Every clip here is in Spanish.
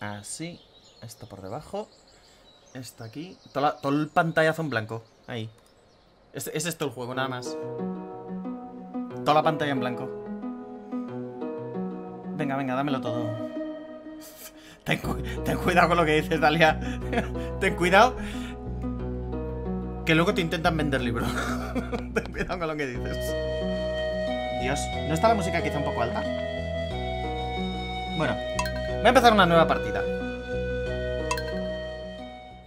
Así. Esto por debajo. Esto aquí. Todo, la- todo el pantallazo en blanco. Ahí. Es, es esto el juego, nada más. Toda la pantalla en blanco. Venga, venga, dámelo todo. Ten, ten cuidado con lo que dices, Dalia. ten cuidado. Que luego te intentan vender libros. ten cuidado con lo que dices. Dios, ¿no está la música quizá un poco alta? Bueno, voy a empezar una nueva partida.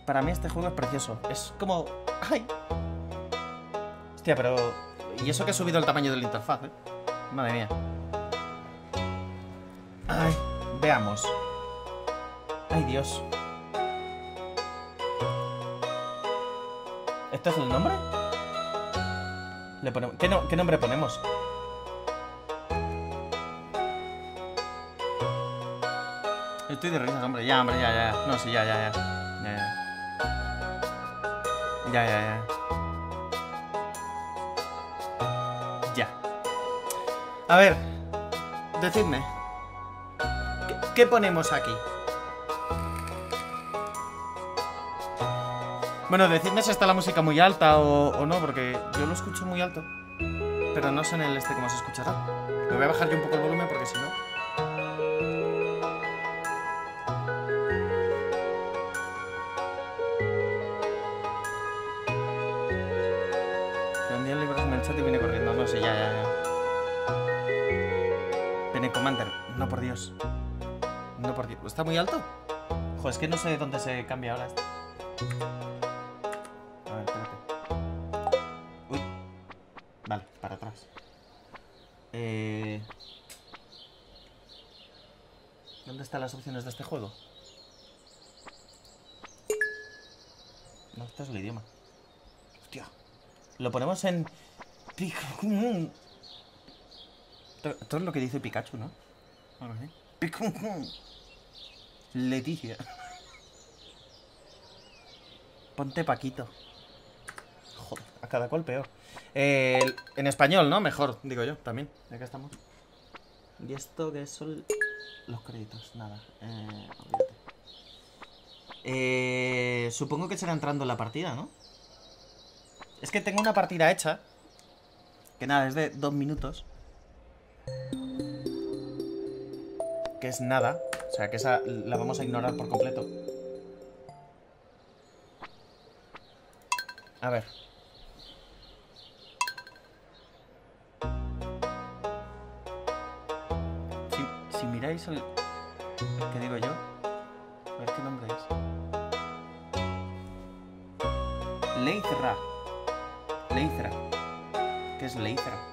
Para mí este juego es precioso. Es como... ¡Ay! Hostia, pero... Y eso que he subido el tamaño de la interfaz, ¿eh? Madre mía. Ay, veamos. Ay, Dios. ¿Este es el nombre? Le ponemos... ¿Qué, no- ¿Qué nombre ponemos? Estoy de risas, hombre. Ya, hombre, ya, ya. No, sí, ya, ya, ya. Ya, ya. Ya, ya, ya. Ya. A ver. Decidme. ¿Qué, ponemos aquí? Bueno, decidme si está la música muy alta o, o no, porque yo lo escucho muy alto. Pero no sé en el este cómo se escuchará. Me voy a bajar yo un poco el volumen porque si no... ¿Está muy alto? Joder, es que no sé dónde se cambia ahora esto. A ver, espérate. Uy. Vale, para atrás. Eh... ¿Dónde están las opciones de este juego? No, este es el idioma. Hostia. Lo ponemos en... Esto es lo que dice Pikachu, ¿no? Algo así. Leticia. Ponte Paquito. Joder, a cada cual peor. Eh, en español, ¿no? Mejor, digo yo, también. Ya que estamos. ¿Y esto qué son los créditos? Nada. Eh, olvídate. Eh, supongo que será entrando en la partida, ¿no? Es que tengo una partida hecha. Que nada, es de dos minutos. Que es nada. O sea, que esa la vamos a ignorar por completo. A ver. Si, miráis el, que digo yo, a ver qué nombre es. Leithra. Leithra. ¿Qué es Leithra?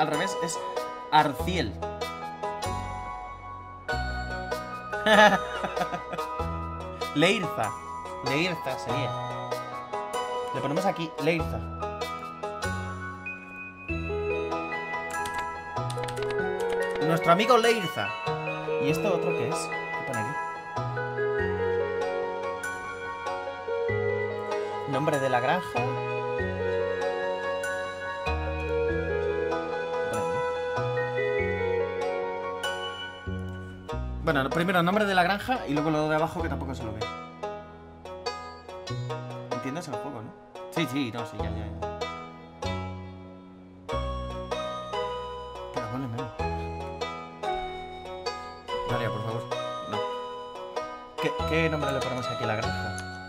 Al revés es Arciel. Leirza. Leirza sería. Le ponemos aquí Leirza. Nuestro amigo Leirza. ¿Y esto otro qué es? ¿Qué pone aquí? Nombre de la granja. Bueno, primero nombre de la granja y luego lo de abajo que tampoco se lo ve. ¿Entiendes el juego, no? Sí, sí, no, sí, ya, ya, ya. Pero. Dalia, por favor. No. ¿Qué, qué nombre le ponemos aquí a la granja?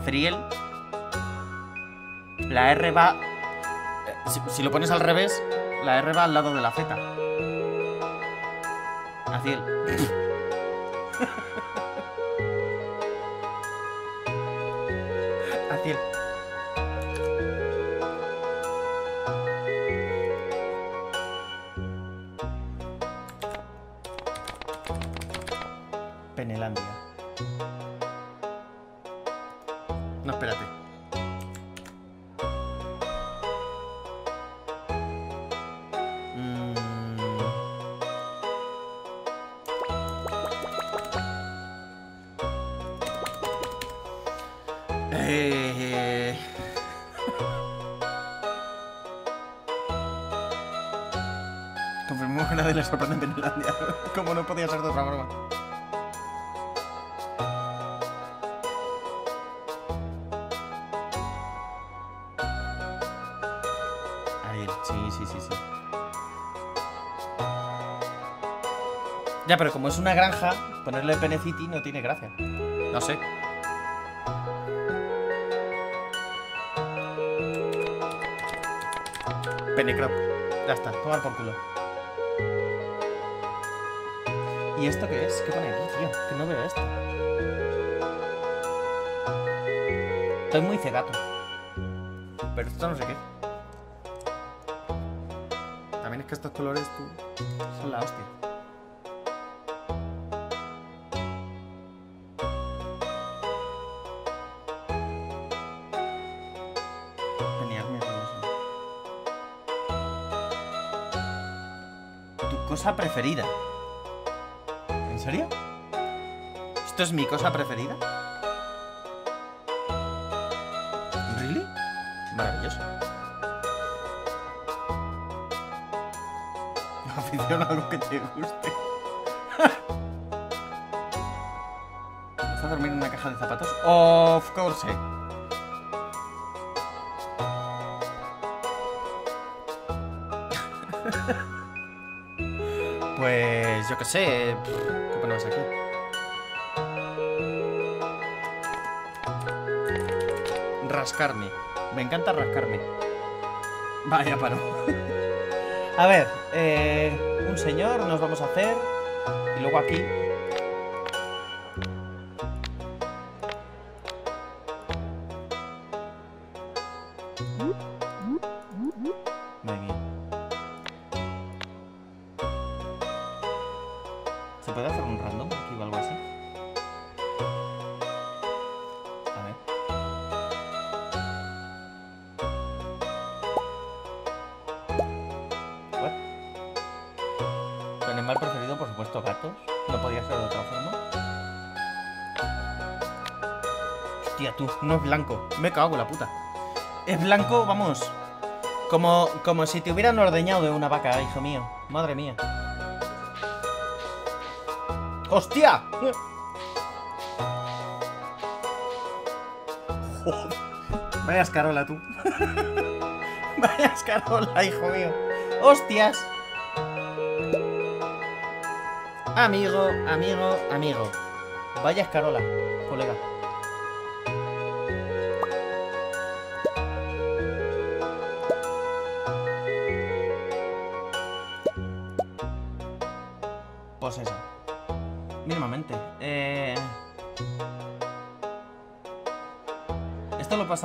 Azriel. La R va. eh, Si, lo pones al revés, la R va al lado de la Z. Aciel. Aciel. es una granja, ponerle Penecity no tiene gracia. No sé. Penecrop. Ya está, tomar por culo. ¿Y esto qué es? ¿Qué pone aquí, tío? Que no veo esto. Estoy muy cegato. Pero esto no sé qué. También es que estos colores, tú, son la hostia. Cosa preferida. ¿En serio? ¿Esto es mi cosa preferida? ¿Really? Maravilloso. Afición a algo que te guste. ¿Vas a dormir en una caja de zapatos? Of course. Pues yo qué sé. ¿Qué ponemos aquí? Rascarme. Me encanta rascarme. Vaya paro. a ver, eh, un señor nos vamos a hacer. Y luego aquí. Me cago en la puta. Es blanco, vamos. Como, como si te hubieran ordeñado de una vaca, hijo mío. Madre mía. ¡Hostia! Joder. Vaya escarola, tú. Vaya escarola, hijo mío. ¡Hostias! Amigo, amigo, amigo. Vaya escarola, colega.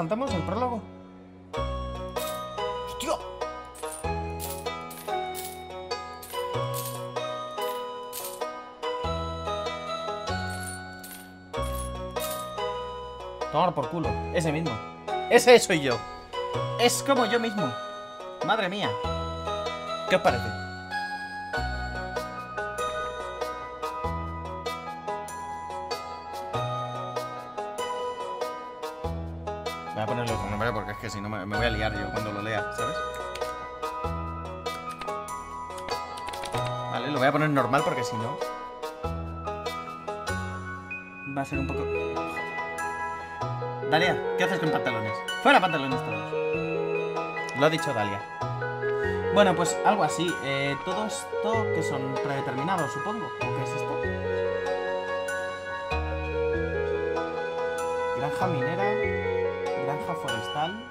¿Esto lo pasantamos, el prólogo? ¡Hostia! Tomar por culo. Ese mismo. Ese soy yo. Es como yo mismo. Madre mía. ¿Qué os parece? Normal porque si no... Va a ser un poco... Dalia, ¿qué haces con pantalones? ¡Fuera pantalones todos! Lo ha dicho Dalia. Bueno, pues algo así. Eh, todo esto que son predeterminados, supongo. ¿O qué es esto? Granja minera, granja forestal,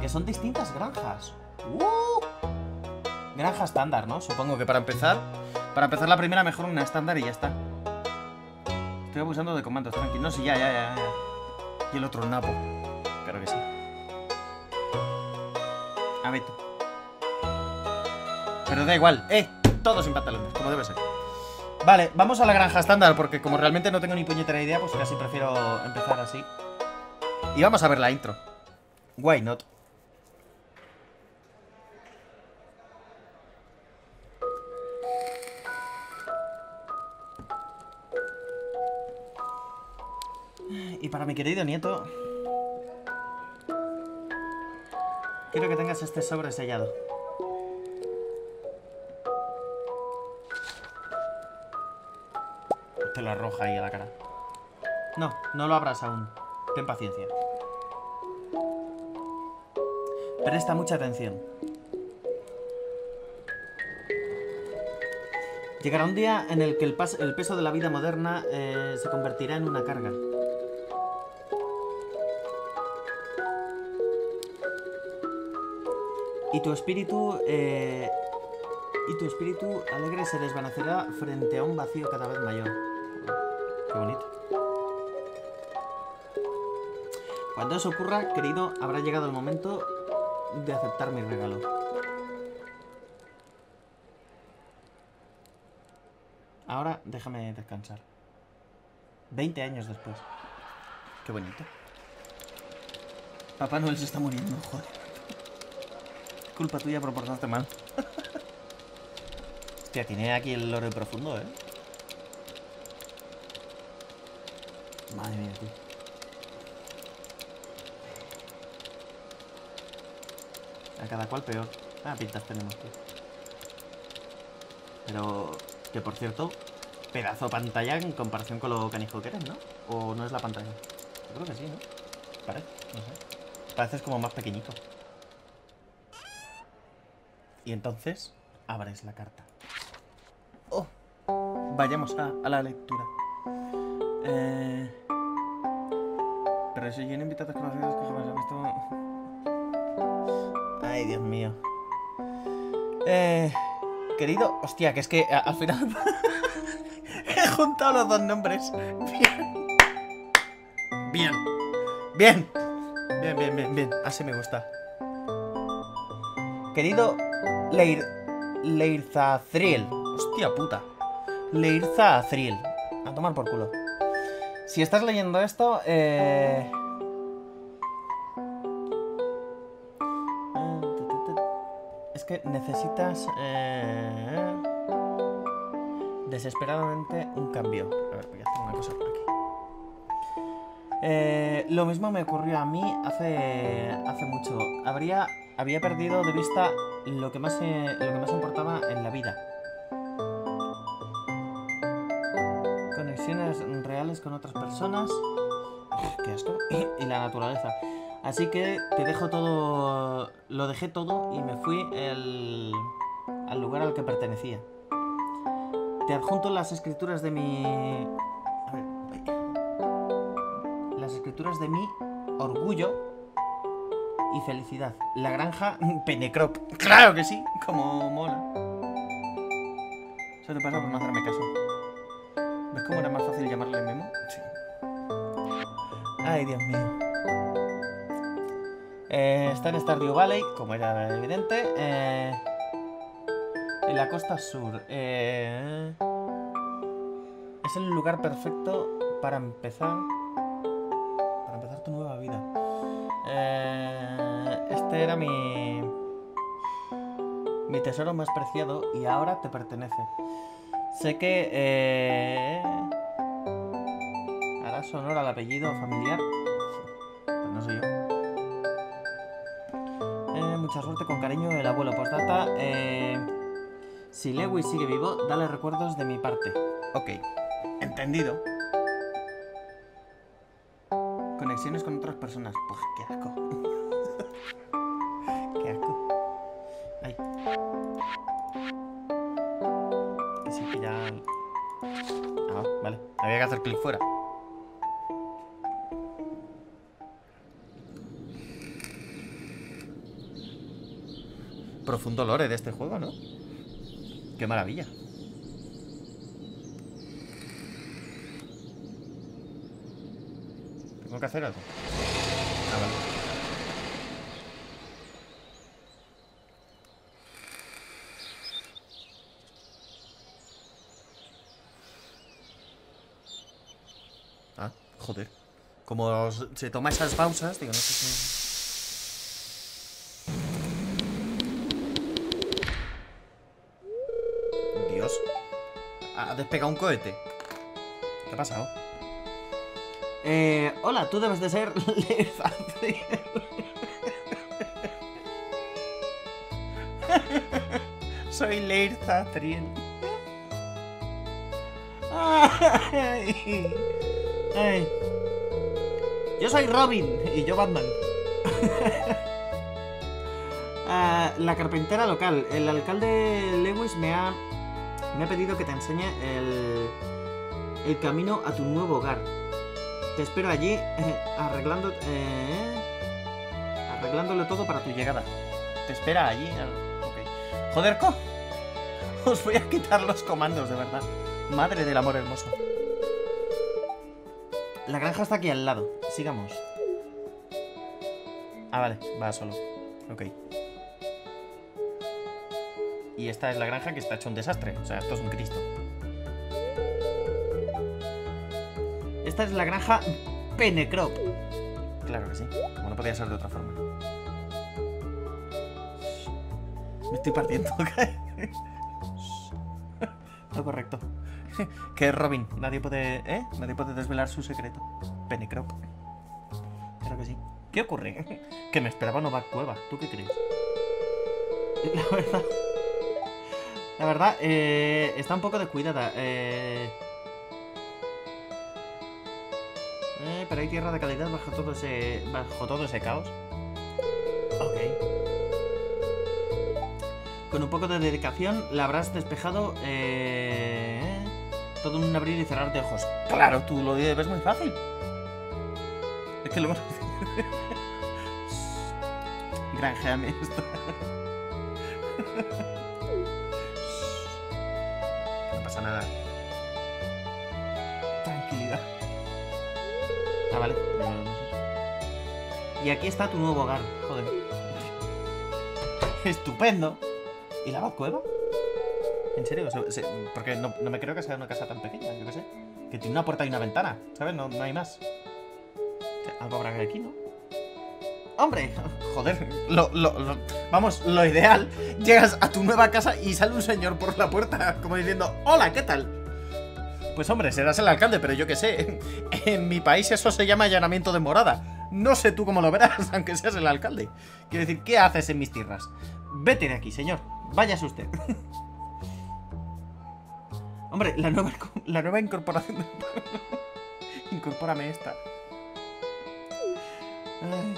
que son distintas granjas. ¡Uh! Granja estándar, ¿no? Supongo que para empezar, Para empezar la primera, mejor una estándar y ya está. Estoy abusando de comandos, tranqui. No, sí, ya, ya, ya, ya. Y el otro napo. Claro que sí. A ver. Pero da igual. ¡Eh! Todo sin pantalones, como debe ser. Vale, vamos a la granja estándar, porque como realmente no tengo ni puñetera idea, pues casi prefiero empezar así. Y vamos a ver la intro. Why not? Y para mi querido nieto... Quiero que tengas este sobre sellado. Te lo arroja ahí a la cara. No, no lo abras aún. Ten paciencia. Presta mucha atención. Llegará un día en el que el, peso de la vida moderna eh, se convertirá en una carga. Y tu espíritu... eh, y tu espíritu alegre se desvanecerá frente a un vacío cada vez mayor. Qué bonito. Cuando eso ocurra, querido, habrá llegado el momento de aceptar mi regalo. Ahora déjame descansar. 20 años después. Qué bonito. Papá Noel se está muriendo, joder. Culpa tuya por portarte mal. Hostia, tiene aquí el lore profundo, ¿eh? Madre mía, tío. A cada cual peor. Ah, pintas tenemos, tío. Pero, que por cierto, pedazo de pantalla en comparación con lo canijo que eres, ¿no? ¿O no es la pantalla? Yo creo que sí, ¿no? Parece, no sé. Pareces como más pequeñito. Y entonces, abres la carta. Oh, vayamos a, la lectura. Eh... Pero si yo no invito a desconocidos que jamás he visto... Ay, Dios mío. Eh... Querido... Hostia, que es que al final... he juntado los dos nombres. Bien. Bien. Bien. Bien, bien, bien, bien. Así me gusta. Querido Leir... Hostia puta. Leirzathriel. A tomar por culo. Si estás leyendo esto, eh... Es que necesitas eh, desesperadamente un cambio. A ver, voy a hacer una cosa por aquí. Eh, lo mismo me ocurrió a mí hace, hace mucho. Habría, había perdido de vista lo que, más, eh, lo que más importaba en la vida. Conexiones reales con otras personas. Qué asco. Y la naturaleza. Así que te dejo todo. Lo dejé todo y me fui el- al lugar al que pertenecía. Te adjunto las escrituras de mi. A ver. Las escrituras de mi orgullo y felicidad. La granja Penecrop. ¡Claro que sí! Como mola. Eso te pasa por no hacerme caso. ¿Ves cómo era más fácil llamarle Memo? Sí. Ay, Dios mío. Eh, está en Stardew Valley, como era evidente. eh, en la costa sur. eh, es el lugar perfecto para empezar. Este era mi. Mi tesoro más preciado y ahora te pertenece. Sé que. Eh, harás honor al apellido familiar. Pues no soy yo. Eh, mucha suerte con cariño, el abuelo postdata. Eh, si Lewis sigue vivo, dale recuerdos de mi parte. Ok, entendido. Conexiones con otras personas. Pues qué asco. Ah, vale. Había que hacer clic fuera. Profundo lore eh, de este juego, ¿no? Qué maravilla. Tengo que hacer algo. Como se toma esas pausas, digo, no sé si... Dios. Ha despegado un cohete. ¿Qué ha pasado? Eh, hola, tú debes de ser Soy Leir Zathriel. Ay, ay. Yo soy Robin y yo Batman. Ah, la carpintera local. El alcalde Lewis me ha, me ha pedido que te enseñe el, el camino a tu nuevo hogar. Te espero allí eh, arreglando, eh, arreglándolo todo para tu llegada. Te espera allí. ah, ok. Joder, co. Os voy a quitar los comandos, de verdad. Madre del amor hermoso. La granja está aquí al lado. Sigamos. Ah, vale, va solo. Ok. Y esta es la granja que está hecho un desastre. O sea, esto es un Cristo. Esta es la granja Penecrop. Claro que sí. Como no podía ser de otra forma. Me estoy partiendo. Lo correcto. Que es Robin. Nadie puede. ¿Eh? Nadie puede desvelar su secreto. Pennycrop. ¿Qué ocurre? Que me esperaba una cueva. ¿Tú qué crees? La verdad. La verdad, eh, está un poco descuidada. Eh, eh, pero hay tierra de calidad bajo todo ese, bajo todo ese caos. Ok. Con un poco de dedicación la habrás despejado eh, todo un abrir y cerrar de ojos. Claro, tú lo ves muy fácil. Es que luego. Granjeame esto. No pasa nada. Tranquilidad. Ah, vale. Y aquí está tu nuevo hogar. Joder. Estupendo. ¿Y la cueva? ¿En serio? Se- se- porque no, no me creo que sea una casa tan pequeña, yo qué sé. Que tiene una puerta y una ventana, ¿sabes? No, no hay más. Algo habrá aquí, ¿no? ¡Hombre! Joder, lo, lo- vamos, lo ideal, llegas a tu nueva casa y sale un señor por la puerta, como diciendo, hola, ¿qué tal? Pues hombre, serás el alcalde, pero yo qué sé, en mi país eso se llama allanamiento de morada. No sé tú cómo lo verás, aunque seas el alcalde. Quiero decir, ¿qué haces en mis tierras? Vete de aquí, señor. Váyase usted. Hombre, la nueva... La nueva incorporación. Incorpórame esta. Ay.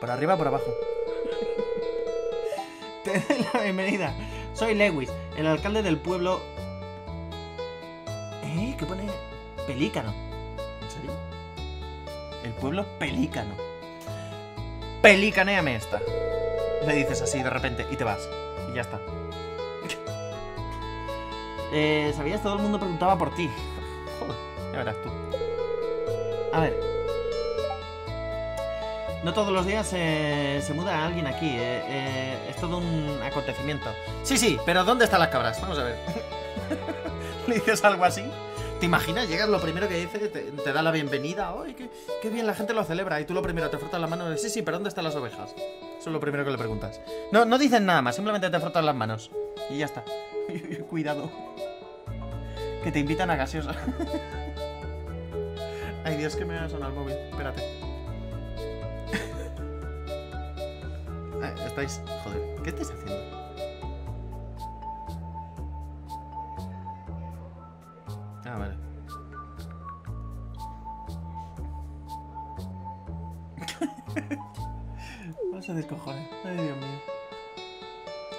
¿Por arriba o por abajo? Te doy la bienvenida. Soy Lewis, el alcalde del pueblo... ¿Eh? ¿Qué pone? Pelícano. ¿En serio? El pueblo pelícano. Pelícanéame esta. Le dices así de repente y te vas. Y ya está. Eh, ¿Sabías? Todo el mundo preguntaba por ti. Joder, ya verás tú. A ver. No todos los días se muda alguien aquí. eh, eh, es todo un acontecimiento. Sí, sí, pero ¿dónde están las cabras? Vamos a ver. ¿Le dices algo así? ¿Te imaginas? Llegas, lo primero que dice, te, te da la bienvenida. ¡Ay, qué, qué bien! La gente lo celebra. Y tú lo primero te frotas las manos. Sí, sí, pero ¿dónde están las ovejas? Eso es lo primero que le preguntas. No, no dicen nada más, simplemente te frotas las manos. Y ya está. Cuidado. Que te invitan a gaseosa. Ay, Dios, que me ha sonado el móvil. Espérate. Estáis. Joder, ¿qué estáis haciendo? Ah, vale. No se descojone. Ay, Dios mío.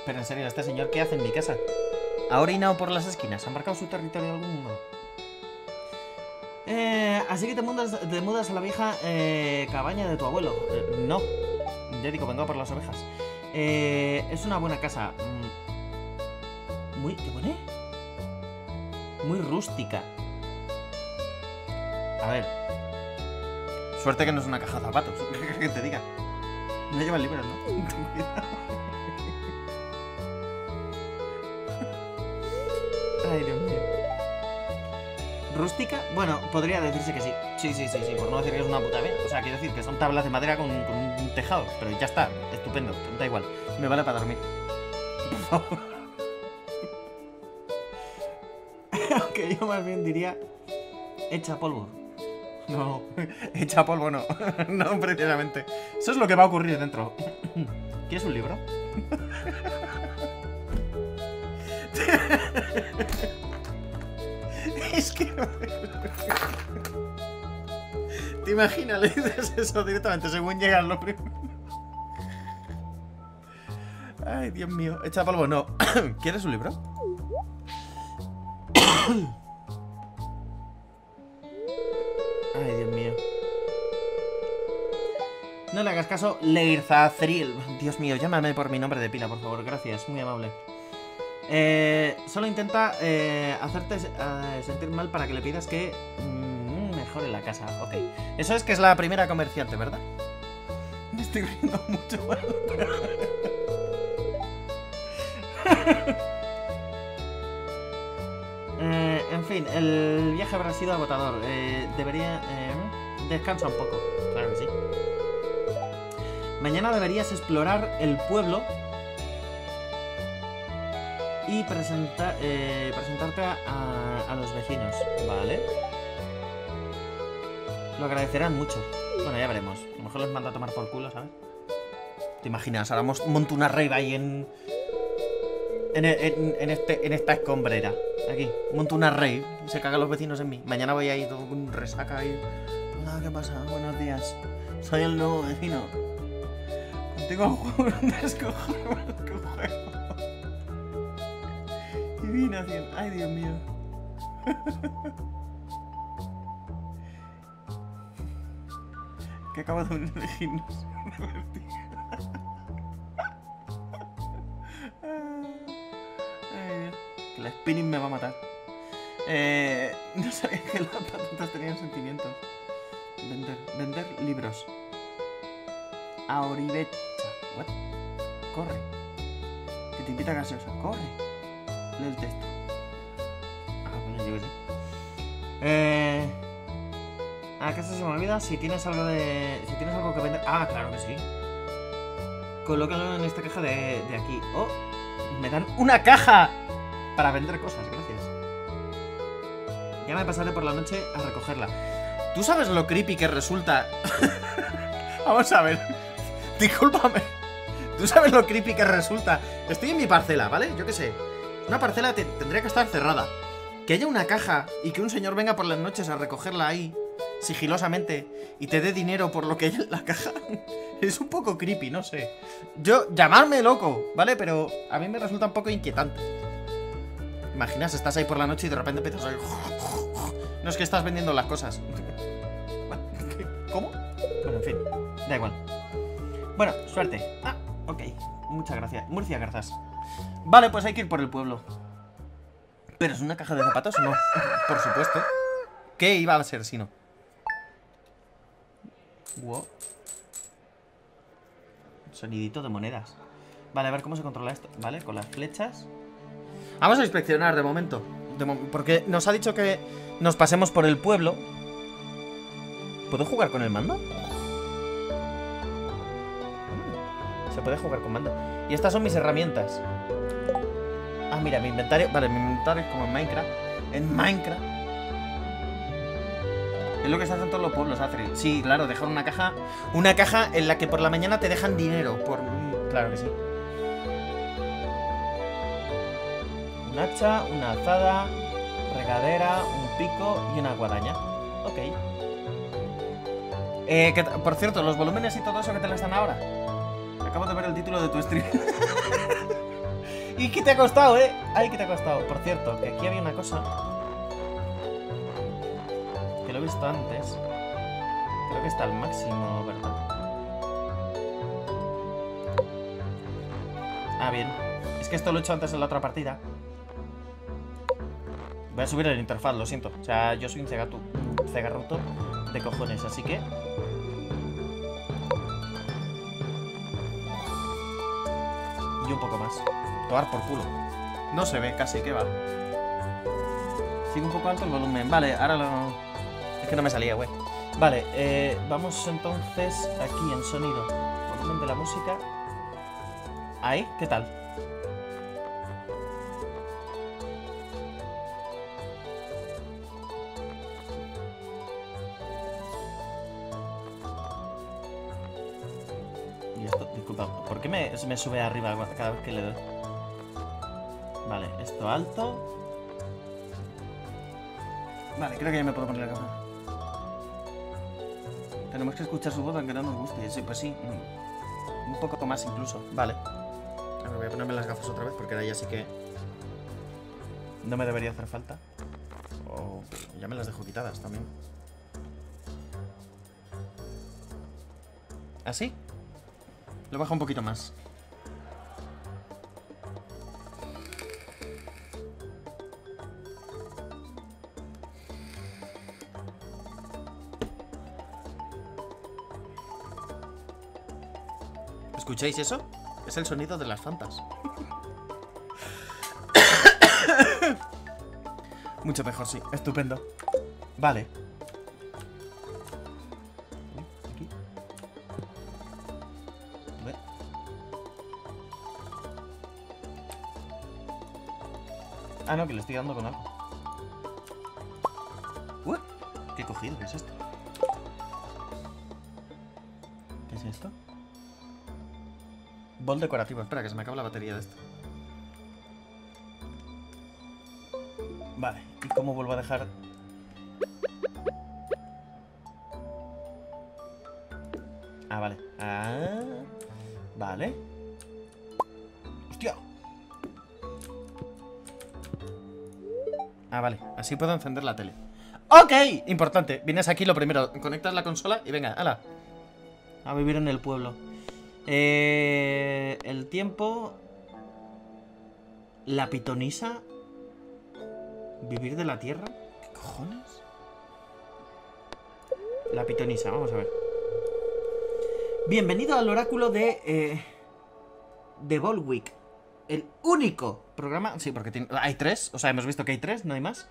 Pero en serio, este señor, ¿qué hace en mi casa? ¿Ha orinado por las esquinas? ¿Ha marcado su territorio algún modo? Eh, así que te mudas, te mudas a la vieja eh, cabaña de tu abuelo. Eh, no. Ya digo, vengo por las ovejas. Eh, es una buena casa. mm, Muy. ¿Qué pone? Muy rústica. A ver. Suerte que no es una caja de zapatos. que te diga. No lleva libros, ¿no? Ay, Dios mío. ¿Rústica? Bueno, podría decirse que sí. Sí, sí, sí, sí. Por no decir que es una puta vez. O sea, quiero decir que son tablas de madera con, con un tejado. Pero ya está. Estupendo. Da igual. Me vale para dormir. Por favor. Aunque yo más bien diría. Hecha polvo. No, echa polvo no. no, precisamente. Eso es lo que va a ocurrir dentro. ¿Quieres un libro? es que... ¿Te imaginas? Le dices eso directamente según llegan los primeros. Ay, Dios mío. Echa polvo, no. ¿Quieres un libro? Ay, Dios mío. No le hagas caso, Leirzathriel. Dios mío, llámame por mi nombre de pila, por favor. Gracias, muy amable. Eh, solo intenta eh, hacerte eh, sentir mal para que le pidas que mm, mejore la casa. Ok. Eso es que es la primera comerciante, ¿verdad? Me estoy riendo mucho. Eh, en fin, el viaje habrá sido agotador. Eh, debería... eh, descansa un poco. Claro que sí. Mañana deberías explorar el pueblo y presenta- eh, presentarte a, a- a los vecinos, ¿vale? Lo agradecerán mucho. Bueno, ya veremos. A lo mejor les mando a tomar por culo, ¿sabes? ¿Te imaginas? Ahora monto una rave ahí en... En, en- en este, en esta escombrera. Aquí. Monto una rave. Se cagan los vecinos en mí. Mañana voy ahí todo con resaca ahí. Hola, ¿qué pasa? Buenos días. Soy el nuevo vecino. Contigo juego un juego. Haciendo... Ay, Dios mío. que acabo de venir de gimnasio. Que la spinning me va a matar. Eh, no sabía que las patatas tenían sentimientos. Vender, vender libros. Auribecha. What? Corre. Que te invita a gaseosa. Corre. Lee el texto. Ah, bueno, yo. Eh... ¿Acaso se me olvida? Si tienes algo de... Si tienes algo que vender... Ah, claro que sí. Colócalo en esta caja de, aquí. Oh, Me dan una caja para vender cosas, gracias. ya me pasaré por la noche a recogerla. ¿Tú sabes lo creepy que resulta? Vamos a ver. Discúlpame. ¿Tú sabes lo creepy que resulta? Estoy en mi parcela, ¿vale? Yo qué sé. Una parcela te- tendría que estar cerrada. Que haya una caja y que un señor venga por las noches a recogerla ahí, sigilosamente, y te dé dinero por lo que hay en la caja. Es un poco creepy, no sé. Yo, llamarme loco, ¿vale? Pero a mí me resulta un poco inquietante. Imaginas, estás ahí por la noche y de repente empiezas a... No es que estás vendiendo las cosas. ¿Cómo? Bueno, en fin, da igual. Bueno, suerte. Ah, ok. Muchas gracias. Murcia Garzas. Vale, pues hay que ir por el pueblo. ¿Pero es una caja de zapatos? No, por supuesto. ¿Qué iba a ser si no? Wow. Sonidito de monedas. Vale, a ver cómo se controla esto. Vale, con las flechas. Vamos a inspeccionar de momento. Porque nos ha dicho que nos pasemos por el pueblo. ¿Puedo jugar con el mando? Se puede jugar con mando. Y estas son mis herramientas. Ah, mira, mi inventario. Vale, mi inventario es como en Minecraft. En Minecraft. Es lo que se hace en todos los pueblos, Azri. Sí, claro, dejar una caja. Una caja en la que por la mañana te dejan dinero. Por. Claro que sí. Un hacha, una azada, regadera, un pico y una guadaña. Ok. Eh, que por cierto, los volúmenes y todo eso que te lo están ahora. Acabo de ver el título de tu stream. ¿Y qué te ha costado, eh? Ay, ¿qué te ha costado? Por cierto, que aquí había una cosa. Visto antes. Creo que está al máximo, ¿verdad? Ah, bien. Es que esto lo he hecho antes en la otra partida. Voy a subir el interfaz, lo siento. O sea, yo soy un cegatu, un cegarruto de cojones, así que... Y un poco más. Tomar por culo. No se ve casi, que va. Sigue un poco alto el volumen. Vale, ahora lo... Que no me salía, güey. Vale, eh, vamos entonces aquí en sonido. Volumen de la música. Ahí, ¿qué tal? Y esto, disculpa, ¿por qué me, me sube arriba cada vez que le doy? Vale, esto alto. Vale, creo que ya me puedo poner la cámara. Tenemos que escuchar su voz aunque no nos guste. Sí, pues sí. Un poco más incluso. Vale. A ver, voy a ponerme las gafas otra vez porque ahora ya sí que... No me debería hacer falta. Oh, ya me las dejo quitadas también. ¿Así? Lo bajo un poquito más. ¿Escucháis eso? Es el sonido de las fantas. Mucho mejor, sí. Estupendo. Vale. Aquí. Ah, no, que le estoy dando con algo. ¿Qué cogido? ¿Qué es esto? Decorativo. Espera, que se me acaba la batería de esto. Vale. ¿Y cómo vuelvo a dejar...? Ah, vale. Ah, vale. ¡Hostia! Ah, vale. Así puedo encender la tele. ¡Ok! Importante. Vienes aquí lo primero. Conectas la consola y venga, hala. A vivir en el pueblo. Eh, el tiempo... La pitonisa... Vivir de la tierra. ¿Qué cojones? La pitonisa, vamos a ver. Bienvenido al oráculo de... Eh, de Volwick. El único programa... Sí, porque hay tres. O sea, hemos visto que hay tres, no hay más.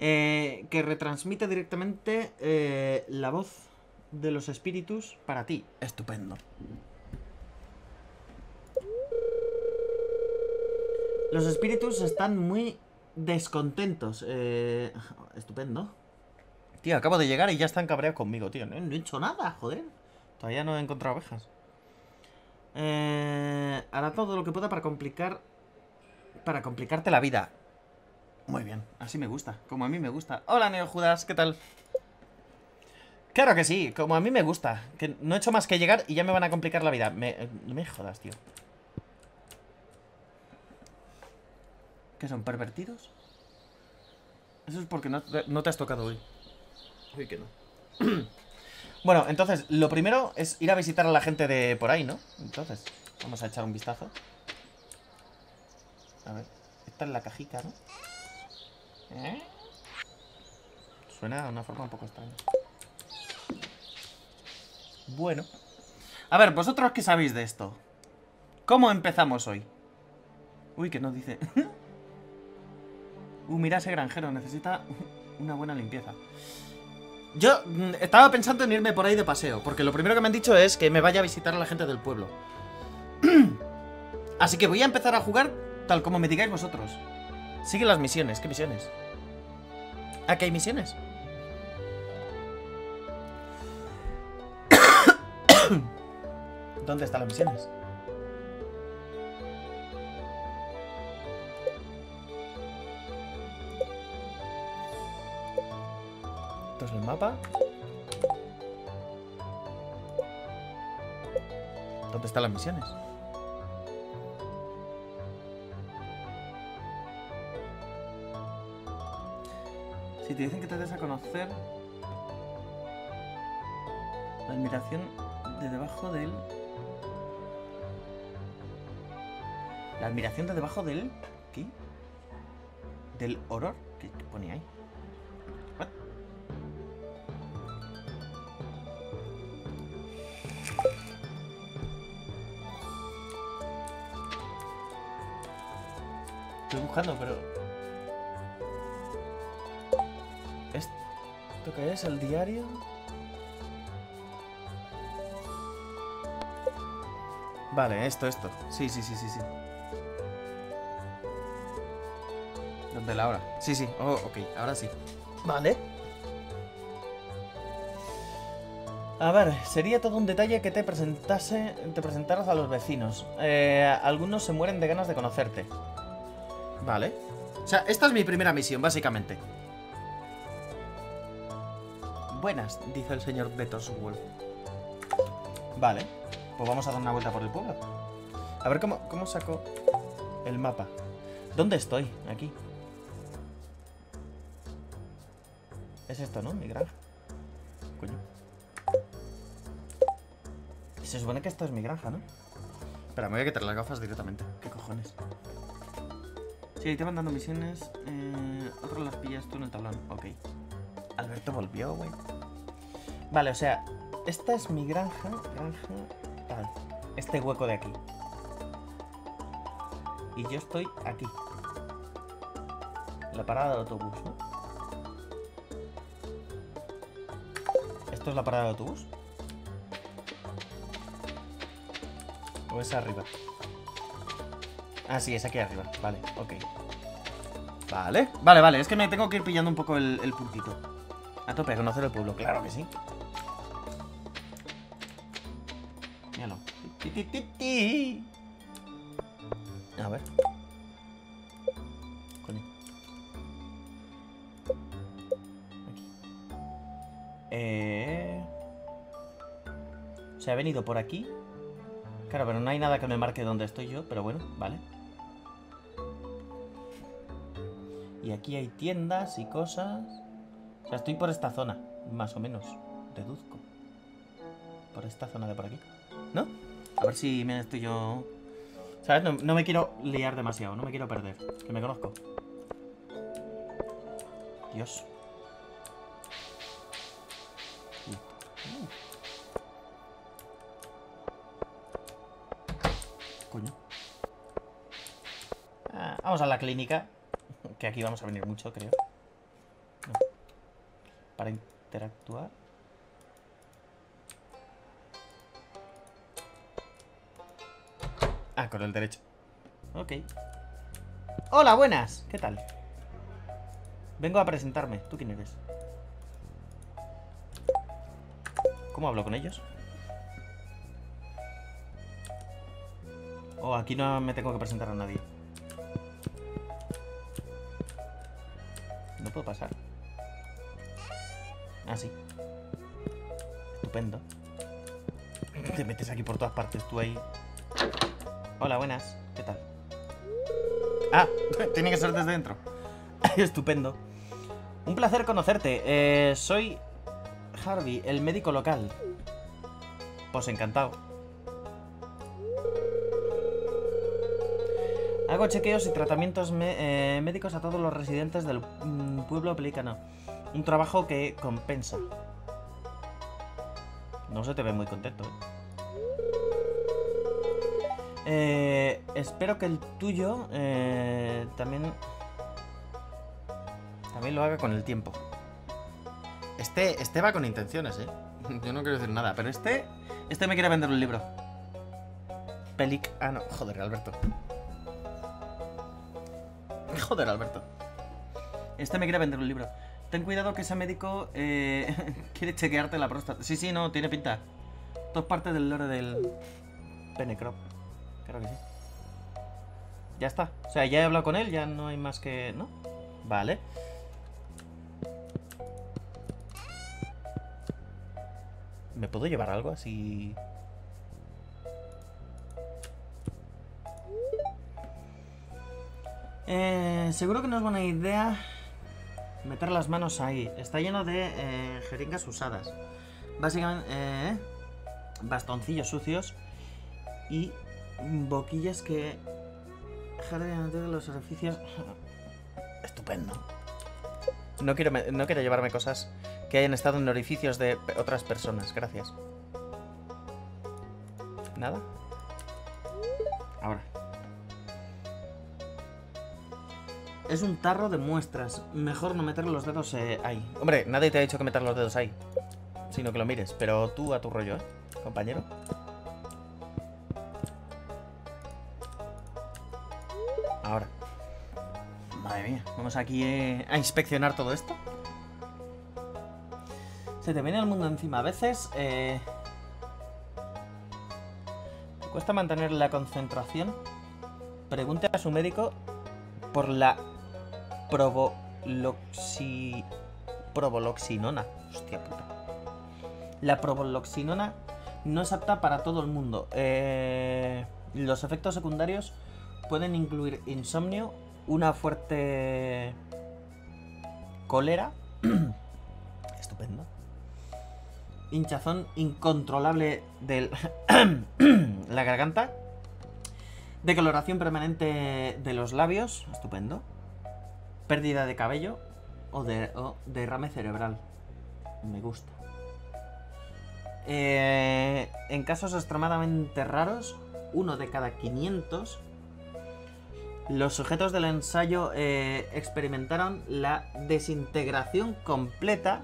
eh, que retransmite directamente eh, la voz de los espíritus para ti. Estupendo. Los espíritus están muy descontentos. eh, estupendo. Tío, acabo de llegar y ya están cabreados conmigo, tío. No, no he hecho nada, joder. Todavía no he encontrado ovejas. Eh, hará todo lo que pueda para complicar... Para complicarte la vida. Muy bien, así me gusta. Como a mí me gusta. Hola, Neo Judas, ¿qué tal? Claro que sí, como a mí me gusta. Que no he hecho más que llegar y ya me van a complicar la vida. Me, no me jodas, tío. ¿Qué son, pervertidos? Eso es porque no, no te has tocado hoy. Hoy que no. bueno, entonces, lo primero es ir a visitar a la gente de por ahí, ¿no? Entonces, vamos a echar un vistazo. A ver, esta es la cajita, ¿no? ¿Eh? Suena de una forma un poco extraña. Bueno. A ver, vosotros qué sabéis de esto. ¿Cómo empezamos hoy? Uy, que no dice. uh, mira ese granjero, necesita una buena limpieza. Yo mm, estaba pensando en irme por ahí de paseo, porque lo primero que me han dicho es que me vaya a visitar a la gente del pueblo. Así que voy a empezar a jugar tal como me digáis vosotros. Sigue las misiones. ¿Qué misiones? ¿Ah, que hay misiones? ¿Dónde están las misiones? Esto es el mapa. ¿Dónde están las misiones? Si te dicen que te des a conocer la admiración de debajo del... La admiración de debajo del... ¿Qué? del horror. ¿Qué, qué pone ahí? What? Estoy buscando, pero... ¿Esto qué es? ¿El diario? Vale, esto, esto. Sí, sí, sí, sí, sí. ¿Dónde la hora? Sí, sí. Oh, ok, ahora sí. Vale. A ver, sería todo un detalle que te presentase, te presentaras a los vecinos. Eh, algunos se mueren de ganas de conocerte. Vale. O sea, esta es mi primera misión, básicamente. Buenas, dice el señor Betoswolf. Vale. Pues vamos a dar una vuelta por el pueblo. A ver cómo, cómo saco el mapa. ¿Dónde estoy? Aquí. Es esto, ¿no? Mi granja. Coño. Se supone que esto es mi granja, ¿no? Espera, me voy a quitar las gafas directamente. ¿Qué cojones? Sí, te van dando misiones. Eh, otras las pillas tú en el tablón. Ok. Alberto volvió, güey. Vale, o sea, esta es mi granja. Granja. Este hueco de aquí. Y yo estoy aquí. La parada de autobús, ¿no? ¿Esto es la parada de autobús? ¿O es arriba? Ah, sí, es aquí arriba. Vale, ok. Vale, vale, vale. Es que me tengo que ir pillando un poco el, el puntito. A tope, conocer el pueblo, claro que sí. A ver. Aquí. Eh... Se ha venido por aquí. Claro, pero no hay nada que me marque dónde estoy yo, pero bueno, vale. Y aquí hay tiendas y cosas. O sea, estoy por esta zona, más o menos, deduzco. Por esta zona de por aquí. ¿No? A ver si me estoy yo... ¿Sabes? No, me quiero liar demasiado, no me quiero perder. Que me conozco. Dios. Coño. Ah, vamos a la clínica. Que aquí vamos a venir mucho, creo. Para interactuar. Ah, con el derecho. Ok. Hola, buenas. ¿Qué tal? Vengo a presentarme. ¿Tú quién eres? ¿Cómo hablo con ellos? Oh, aquí no me tengo que presentar a nadie. No puedo pasar. Ah, sí. Estupendo. Te metes aquí por todas partes, tú ahí. Hola, buenas. ¿Qué tal? Ah, tiene que ser desde dentro. Estupendo. Un placer conocerte. Eh, soy Harvey, el médico local. Pues encantado. Hago chequeos y tratamientos me- eh, médicos a todos los residentes del mm, pueblo pelicano. Un trabajo que compensa. No se te ve muy contento, ¿eh? Eh, espero que el tuyo eh, también también lo haga con el tiempo. Este, este va con intenciones, ¿eh? Yo no quiero decir nada, pero este, este me quiere vender un libro. Pelic, ah no, joder, Alberto. Joder, Alberto. Este me quiere vender un libro. Ten cuidado que ese médico eh, quiere chequearte la próstata. Sí, sí, no, tiene pinta. Todo es parte del lore del Penecrop. Ya está. O sea, ya he hablado con él, ya no hay más que... ¿No? Vale. ¿Me puedo llevar algo así? Eh, seguro que no es buena idea meter las manos ahí. Está lleno de eh, jeringas usadas. Básicamente, eh, bastoncillos sucios y boquillas que jalan de los orificios. Estupendo. No quiero, no quiero llevarme cosas que hayan estado en orificios de otras personas. Gracias. ¿Nada? Ahora. Es un tarro de muestras. Mejor no meter los dedos eh, ahí. Hombre, nadie te ha dicho que metas los dedos ahí. Sino que lo mires. Pero tú a tu rollo, ¿eh? Compañero. Vamos aquí eh, a inspeccionar todo esto. Se te viene el mundo encima. A veces eh, ¿Te cuesta mantener la concentración? Pregunte a su médico por la provoloxi... provoloxinona. Hostia puta. la provoloxinona no es apta para todo el mundo. Eh, los efectos secundarios pueden incluir insomnio, una fuerte cólera, Estupendo. hinchazón incontrolable de la garganta, decoloración permanente de los labios, estupendo, pérdida de cabello o, de, o derrame cerebral. Me gusta. Eh, en casos extremadamente raros, uno de cada 500, los sujetos del ensayo eh, experimentaron la desintegración completa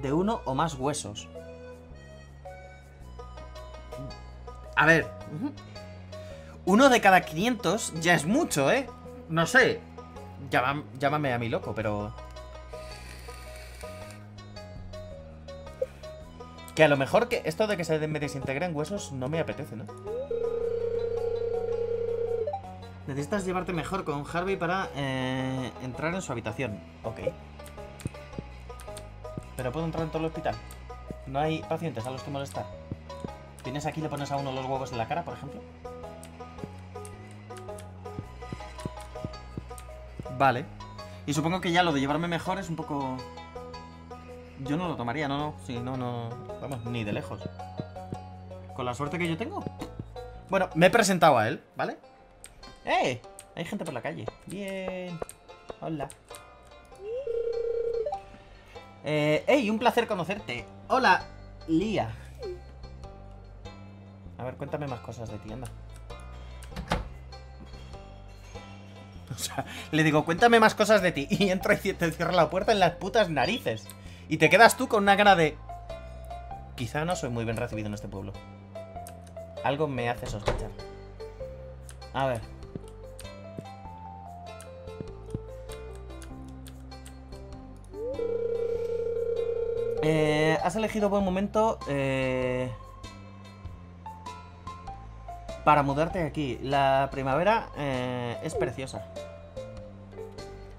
de uno o más huesos. A ver. Uno de cada 500 ya es mucho, ¿eh? No sé. Llama- llámame a mi loco, pero... Que a lo mejor que esto de que se me desintegren huesos no me apetece, ¿no? Necesitas llevarte mejor con Harvey para eh, entrar en su habitación. Ok. Pero puedo entrar en todo el hospital. No hay pacientes a los que molestar. ¿Tienes aquí le pones a uno los huevos en la cara, por ejemplo? Vale. Y supongo que ya lo de llevarme mejor es un poco... Yo no lo tomaría, no, no. Sí, no, no. Vamos, ni de lejos. Con la suerte que yo tengo. Bueno, me he presentado a él, ¿vale? ¡Eh! Hay gente por la calle. Bien. Hola. Eh, ¡Ey! Un placer conocerte. Hola, Lía. A ver, cuéntame más cosas de ti, anda. O sea, le digo, cuéntame más cosas de ti. Y entra y te cierra la puerta en las putas narices. Y te quedas tú con una cara de... Quizá no soy muy bien recibido en este pueblo. Algo me hace sospechar. A ver. Eh, has elegido buen momento eh, para mudarte aquí. La primavera eh, es preciosa.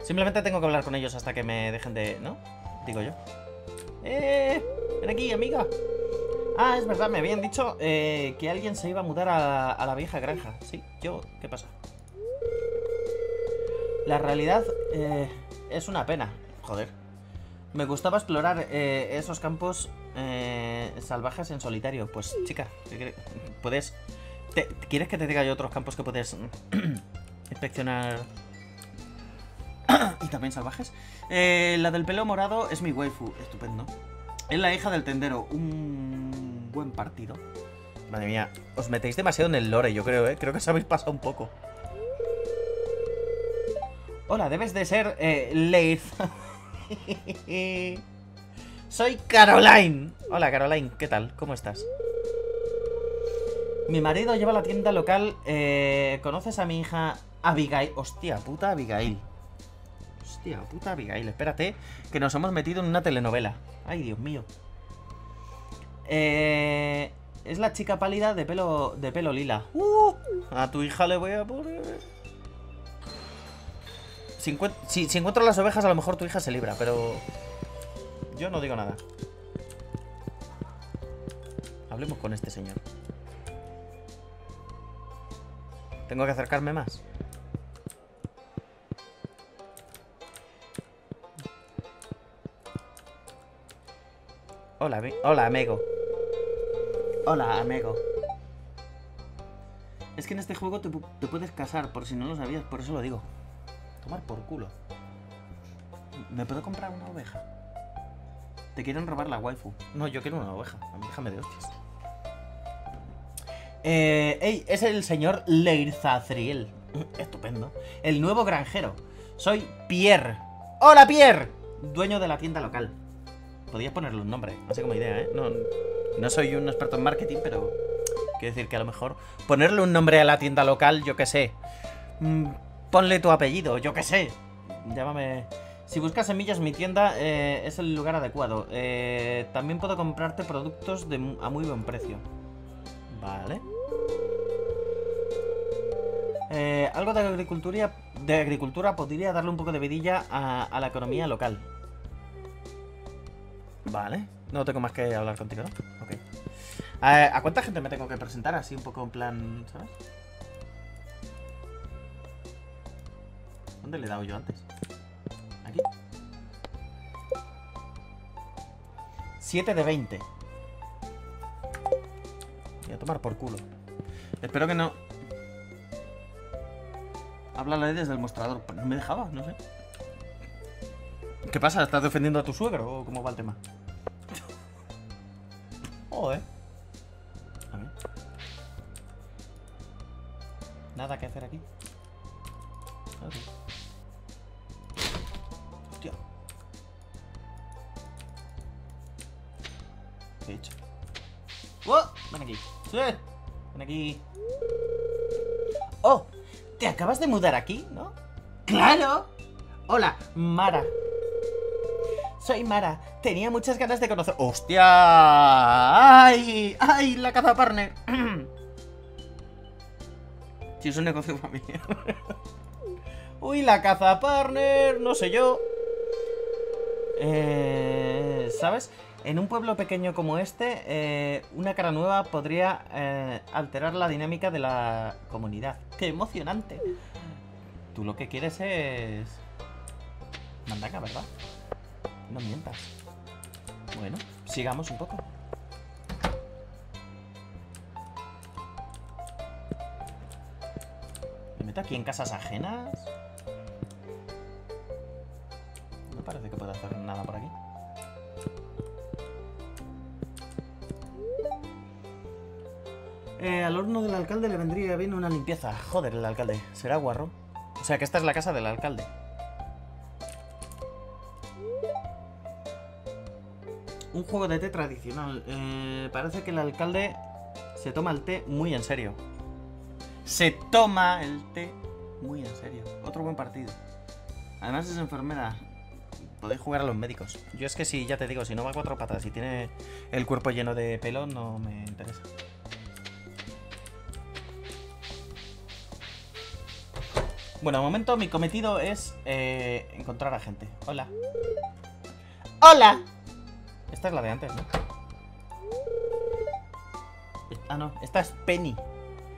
Simplemente tengo que hablar con ellos hasta que me dejen de... ¿No? Digo yo. ¡Eh! Ven aquí, amiga. Ah, es verdad, me habían dicho eh, que alguien se iba a mudar a, la vieja granja. Sí, yo, ¿qué pasa? La realidad eh, es una pena. Joder. Me gustaba explorar eh, esos campos eh, salvajes en solitario. Pues, chica, puedes. ¿Quieres que te diga yo otros campos que puedes inspeccionar? y también salvajes. Eh, la del pelo morado es mi waifu. Estupendo. Es la hija del tendero. Un buen partido. Madre mía, os metéis demasiado en el lore, yo creo, ¿eh? Creo que os habéis pasado un poco. Hola, debes de ser eh, Leith. Soy Caroline. Hola, Caroline, ¿qué tal? ¿Cómo estás? Mi marido lleva la tienda local. eh, ¿Conoces a mi hija Abigail? Hostia, puta Abigail. Hostia, puta Abigail. Espérate, que nos hemos metido en una telenovela. Ay, Dios mío. Eh, es la chica pálida de pelo, de pelo lila. Uh, a tu hija le voy a poner... Si, encuent- encuentro las ovejas, a lo mejor tu hija se libra, pero... Yo no digo nada. Hablemos con este señor. ¿Tengo que acercarme más? Hola, hola, amigo. Hola, amigo. Es que en este juego te, te puedes casar, por si no lo sabías, por eso lo digo. Tomar por culo. ¿Me puedo comprar una oveja? Te quieren robar la waifu. No, yo quiero una oveja. Déjame de hostias. Eh, ey, es el señor Leirzazriel. Estupendo. El nuevo granjero. Soy Pierre. ¡Hola, Pierre! Dueño de la tienda local. Podrías ponerle un nombre, así como idea, ¿eh? No, no soy un experto en marketing, pero quiero decir que a lo mejor ponerle un nombre a la tienda local, yo qué sé. Ponle tu apellido, yo qué sé. Llámame... Si buscas semillas, mi tienda eh, es el lugar adecuado. Eh, también puedo comprarte productos a muy buen precio. Vale. Eh, algo de agricultura, de agricultura podría darle un poco de vidilla a, a la economía local. Vale. No tengo más que hablar contigo, ¿no? Ok. ¿A cuánta gente me tengo que presentar? Así un poco en plan, ¿sabes? ¿Dónde le he dado yo antes? Aquí. 7 de 20. Voy a tomar por culo. Espero que no. Háblale desde el mostrador. Pues no me dejaba, no sé. ¿Qué pasa? ¿Estás defendiendo a tu suegro o cómo va el tema? Joder. Acabas de mudar aquí, no? ¡Claro! Hola, Mara. Soy Mara. Tenía muchas ganas de conocer. ¡Hostia! ¡Ay! ¡Ay! La caza partner. Si es un negocio familiar. Uy, la caza partner. No sé yo. Eh, ¿Sabes? En un pueblo pequeño como este, eh, una cara nueva podría eh, alterar la dinámica de la comunidad. ¡Qué emocionante! Tú lo que quieres es... Mandanga, ¿verdad? No mientas. Bueno, sigamos un poco. ¿Me meto aquí en casas ajenas? No parece que pueda hacer nada por aquí. Eh, al horno del alcalde le vendría bien una limpieza. Joder, el alcalde. Será guarro. O sea que esta es la casa del alcalde. Un juego de té tradicional. Eh, parece que el alcalde se toma el té muy en serio. Se toma el té muy en serio. Otro buen partido. Además es enfermera. Podéis jugar a los médicos. Yo es que si, ya te digo, si no va a cuatro patas y tiene el cuerpo lleno de pelo, no me interesa. Bueno, de momento mi cometido es eh, encontrar a gente. Hola. ¡Hola! Esta es la de antes, ¿no? Ah, no. Esta es Penny.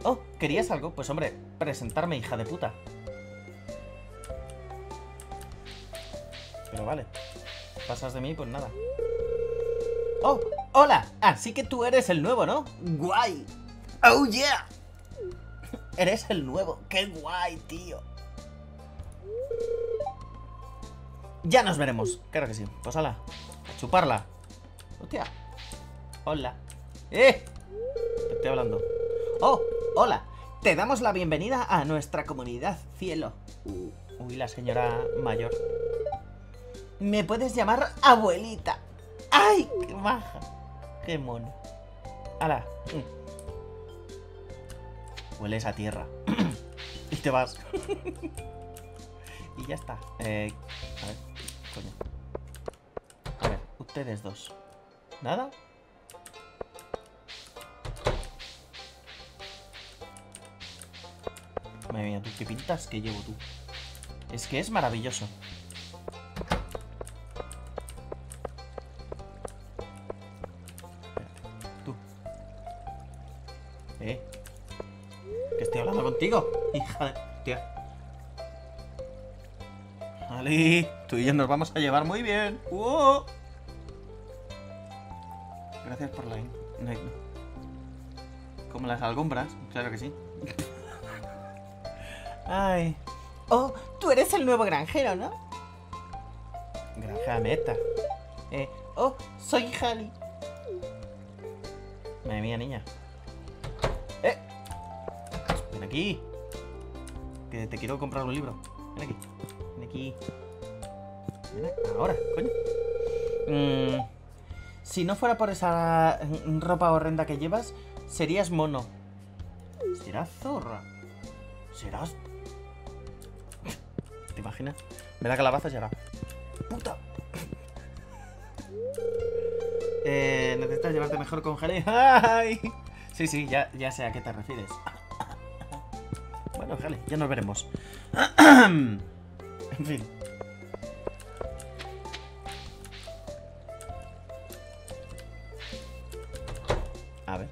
Oh, ¿querías algo? Pues hombre, presentarme, hija de puta. Pero vale. Pasas de mí, pues nada. ¡Oh! ¡Hola! Así que tú eres el nuevo, ¿no? ¡Guay! ¡Oh, yeah! Eres el nuevo. ¡Qué guay, tío! Ya nos veremos. Claro que sí. Pues hala. A chuparla. Hostia. Hola. ¡Eh! Te estoy hablando. ¡Oh! ¡Hola! Te damos la bienvenida a nuestra comunidad, cielo. Uy, la señora mayor. Me puedes llamar abuelita. ¡Ay, qué maja! ¡Qué mono! ¡Hala! Mm. Hueles a tierra. y te vas. y ya está. Eh, coño. A ver, ustedes dos. ¿Nada? Madre mía, tú qué pintas que llevo tú. Es que es maravilloso. Tú. Eh. Que estoy hablando contigo, hija de... Tía. Tú y yo nos vamos a llevar muy bien. Gracias por la... no. Como las algombras, claro que sí. Ay. Oh, tú eres el nuevo granjero, ¿no? Déjame esta. Eh, oh, soy Halley. Madre mía, niña. ¡Eh! Ven aquí. Que te quiero comprar un libro. Ven aquí. Ahora, coño. Mm, si no fuera por esa ropa horrenda que llevas, serías mono. Serás zorra. Serás... ¿Te imaginas? Me da calabaza y ahora... ¡Puta! Eh, necesitas llevarte mejor con Halley. ¡Ay! Sí, sí, ya, ya sé a qué te refieres. Bueno, Halley, ya nos veremos. en fin. A ver.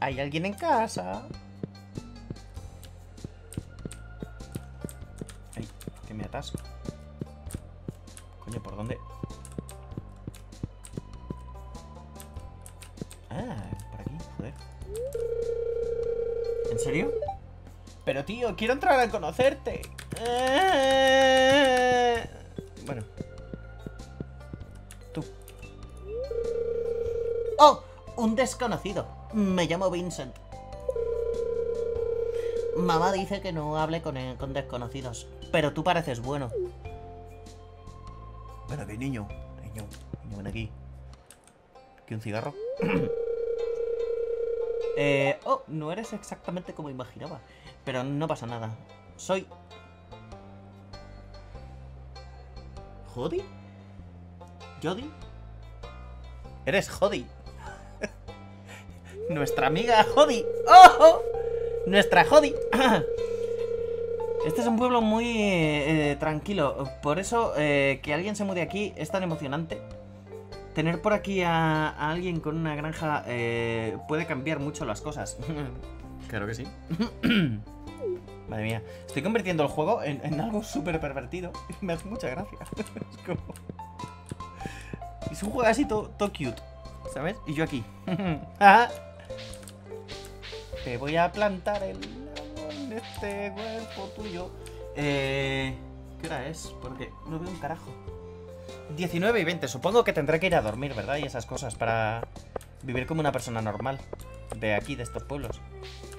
¿Hay alguien en casa? Ay, que me atasco. Coño, ¿por dónde? Ah, por aquí, joder. ¿En serio? Pero tío, quiero entrar a conocerte. Eh, Bueno. Tú. ¡Oh! Un desconocido. Me llamo Vincent. Mamá dice que no hable con, con desconocidos. Pero tú pareces bueno. Ven aquí, niño. Niño, niño, ven aquí. ¿Aquí un cigarro? eh, oh, no eres exactamente como imaginaba. Pero no pasa nada. Soy... ¿Jody? ¿Jody? Eres Jody. Nuestra amiga Jody. ¡Oh! Nuestra Jody. Este es un pueblo muy eh, eh, tranquilo. Por eso eh, que alguien se mude aquí es tan emocionante. Tener por aquí a, a alguien con una granja eh, puede cambiar mucho las cosas. Claro que sí. Madre mía, estoy convirtiendo el juego en, algo súper pervertido. Me hace mucha gracia. Es como... Es un juego así todo cute, ¿sabes? Y yo aquí. Ah. Te voy a plantar el en este cuerpo tuyo. Eh, ¿Qué hora es? Porque no veo un carajo. 19 y 20. Supongo que tendré que ir a dormir, ¿verdad? Y esas cosas para vivir como una persona normal. De aquí, de estos pueblos.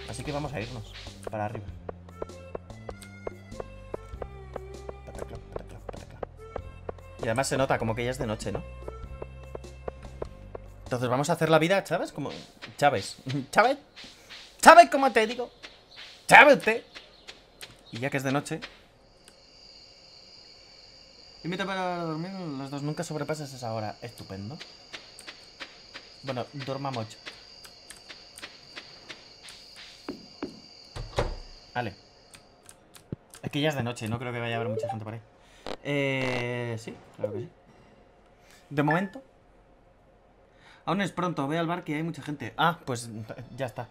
Así que vamos a irnos para arriba. Y además se nota como que ya es de noche, ¿no? Entonces vamos a hacer la vida, ¿sabes? Como... Chávez. ¿Chávez? ¿Sabes cómo te digo? ¿Sabes usted? Y ya que es de noche... Invita para dormir los dos. Nunca sobrepases esa hora. Estupendo. Bueno, dormamos. Vale. Es que ya es de noche, no creo que vaya a haber mucha gente por ahí. Eh, sí, claro que sí. De momento. Aún es pronto, ve al bar que hay mucha gente. Ah, pues ya está.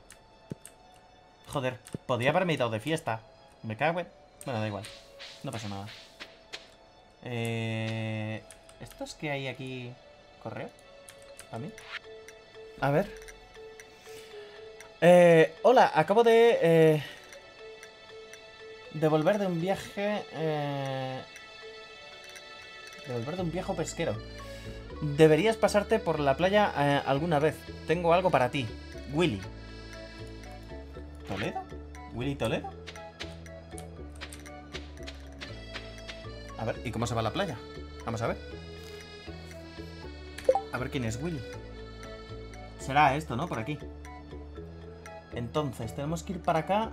Joder, podría haberme ido de fiesta. Me cago en... Bueno, da igual. No pasa nada. Eh... ¿Estos que hay aquí? ¿Correo? ¿A mí? A ver. Eh, hola, acabo de... Eh, de volver de un viaje... Eh, de de un viejo pesquero. Deberías pasarte por la playa eh, alguna vez. Tengo algo para ti. Willy. ¿Toledo? ¿Willy Toledo? A ver, ¿y cómo se va la playa? Vamos a ver. A ver quién es Willy. Será esto, ¿no? Por aquí. Entonces, tenemos que ir para acá.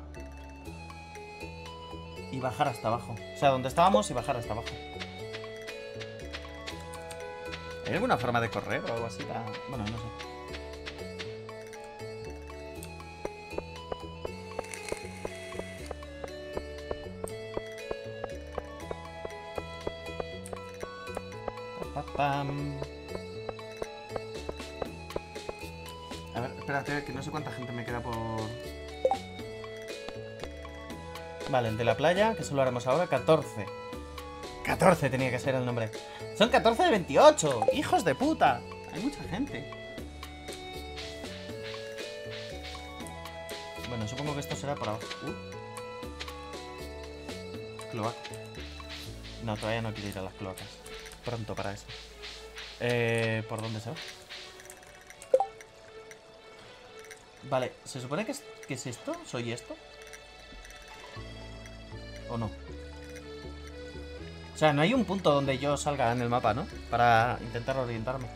Y bajar hasta abajo. O sea, donde estábamos y bajar hasta abajo. ¿Hay alguna forma de correr o algo así? Bueno, no sé. Pa, pa, pam. A ver, espérate, que no sé cuánta gente me queda por... Vale, el de la playa, que eso lo haremos ahora, 14. 14 tenía que ser el nombre. Son 14 de 28. Hijos de puta. Hay mucha gente. Bueno, supongo que esto será abajo. Uh. Cloaca. No, todavía no quiero ir a las cloacas. pronto para eso. Eh, ¿Por dónde se va? Vale, ¿se supone que es, que es esto? ¿Soy esto? ¿O no? O sea, no hay un punto donde yo salga en el mapa, ¿no? Para intentar orientarme.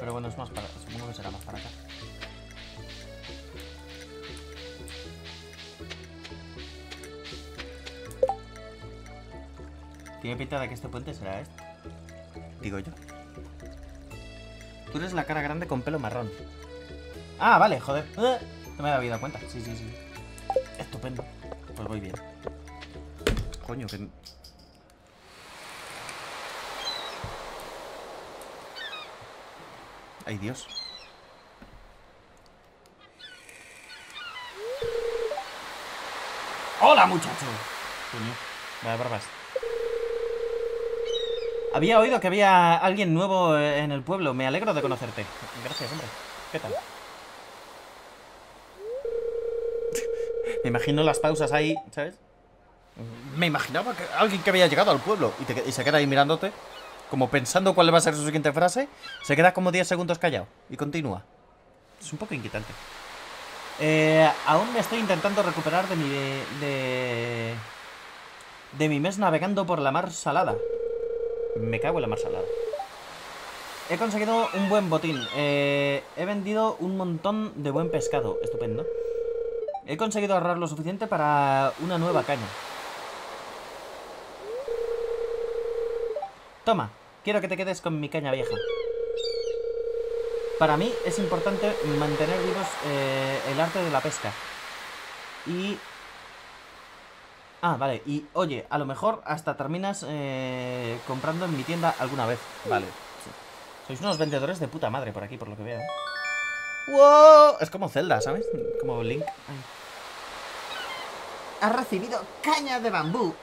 Pero bueno, es más para... Supongo que será más para acá. Tiene pinta de que este puente será este. Digo yo. Tú eres la cara grande con pelo marrón. Ah, vale, joder. Eh, No me había dado cuenta. Sí, sí, sí. Estupendo. Pues voy bien. Coño, que... Ay, Dios. ¡Hola, muchacho! Coño, vaya barbas. Había oído que había alguien nuevo en el pueblo. Me alegro de conocerte. Gracias, hombre. ¿Qué tal? Me imagino las pausas ahí, ¿sabes? Me imaginaba que alguien que había llegado al pueblo y, se queda ahí mirándote, como pensando cuál va a ser su siguiente frase, se queda como 10 segundos callado y continúa. Es un poco inquietante. Eh, aún me estoy intentando recuperar de mi... de... de mi mes navegando por la mar salada. Me cago en la mar salada. He conseguido un buen botín. Eh, he vendido un montón de buen pescado. Estupendo. He conseguido ahorrar lo suficiente para una nueva caña. Toma, quiero que te quedes con mi caña vieja. Para mí es importante mantener vivos eh, el arte de la pesca. Y... Ah, vale. Y oye, a lo mejor hasta terminas eh, comprando en mi tienda alguna vez. Vale. Sois unos vendedores de puta madre por aquí, por lo que veo. ¡Wow! Es como Zelda, ¿sabes? Como Link. Ay. Has recibido caña de bambú.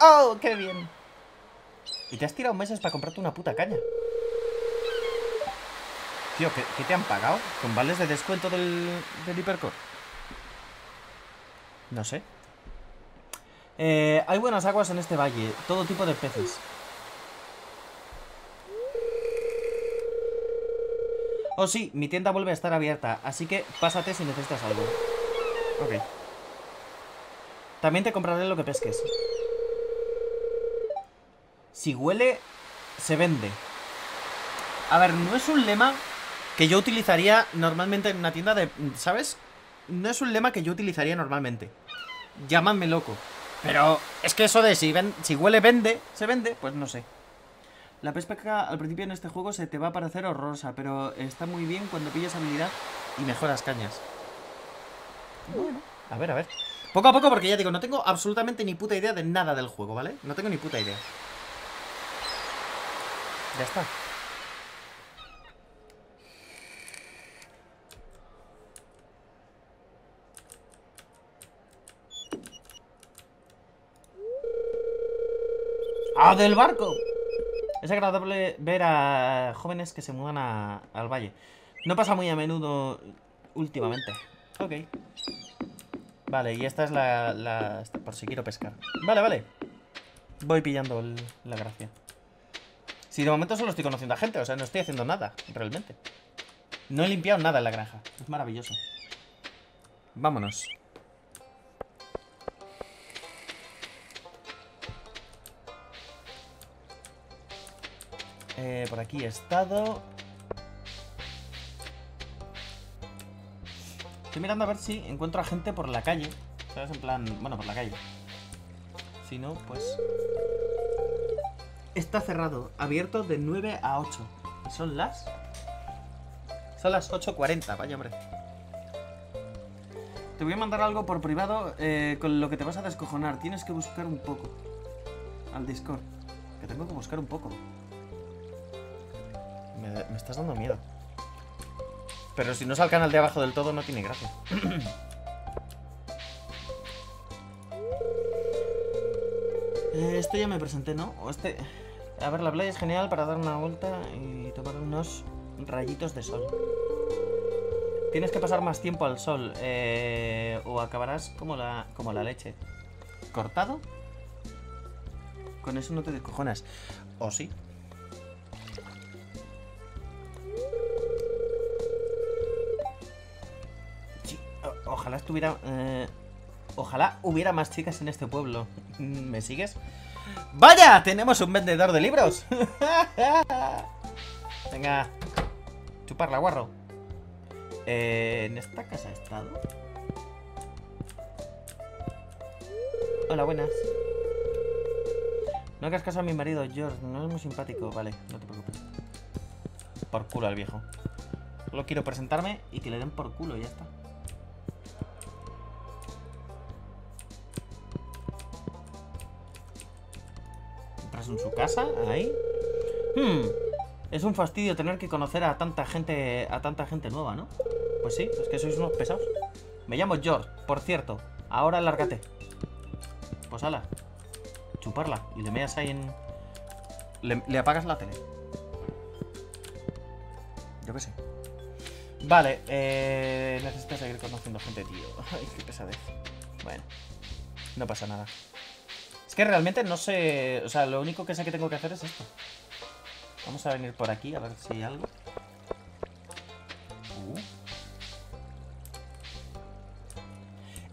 ¡Oh, qué bien! Y te has tirado meses para comprarte una puta caña. Tío, ¿qué, te han pagado? ¿Con vales de descuento del, del Hipercore? No sé. Eh, hay buenas aguas en este valle, todo tipo de peces. Oh sí, mi tienda vuelve a estar abierta, así que pásate si necesitas algo. Ok. También te compraré lo que pesques. Si huele, se vende. A ver, no es un lema que yo utilizaría normalmente en una tienda de... ¿Sabes? No es un lema que yo utilizaría normalmente. Llámame loco. Pero es que eso de si, ven- si huele vende, se vende, pues no sé. La pesca al principio en este juego se te va a parecer horrorosa, pero está muy bien cuando pillas habilidad. Y mejoras cañas. Bueno, a ver, a ver. Poco a poco, porque ya digo, no tengo absolutamente ni puta idea de nada del juego, ¿vale? No tengo ni puta idea. Ya está. ¡Ah, del barco! Es agradable ver a jóvenes que se mudan al valle. No pasa muy a menudo últimamente. Ok. Vale, y esta es la, la- Por si quiero pescar. Vale, vale. Voy pillando la gracia. Si de momento solo estoy conociendo a gente, o sea, no estoy haciendo nada, realmente. No he limpiado nada en la granja. Es maravilloso. Vámonos. Eh, por aquí he estado. Estoy mirando a ver si encuentro a gente por la calle. ¿Sabes? En plan, bueno, por la calle. Si no, pues... Está cerrado, abierto de 9 a 8. ¿Y son las? Son las 8.40, vaya hombre. Te voy a mandar algo por privado eh, con lo que te vas a descojonar. Tienes que buscar un poco. Al Discord. Que tengo que buscar un poco. Me, me estás dando miedo. Pero si no es al canal de abajo del todo, no tiene gracia. Eh, esto ya me presenté, ¿no? O este... A ver, la playa es genial para dar una vuelta y tomar unos rayitos de sol. Tienes que pasar más tiempo al sol eh, o acabarás como la, como la leche. ¿Cortado? Con eso no te descojonas. ¿O sí? Ojalá estuviera... eh, ojalá hubiera más chicas en este pueblo. ¿Me sigues? ¡Vaya! ¡Tenemos un vendedor de libros! Venga. Chuparla, guarro. Eh, ¿En esta casa he estado? Hola, buenas. No hagas caso a mi marido, George. No es muy simpático. Vale, no te preocupes. Por culo al viejo. Solo quiero presentarme y que le den por culo y ya está. En su casa, ahí. Hmm. Es un fastidio tener que conocer a tanta gente, a tanta gente nueva, ¿no? Pues sí, es que sois unos pesados. Me llamo George, por cierto. Ahora lárgate. Pues ala. Chuparla. Y le meas ahí en. Le, le apagas la tele. Yo qué sé. Vale, eh. Necesito seguir conociendo gente, tío. Ay, qué pesadez. Bueno. No pasa nada. Que realmente no sé. O sea, lo único que sé que tengo que hacer es esto. Vamos a venir por aquí a ver si hay algo. Uh.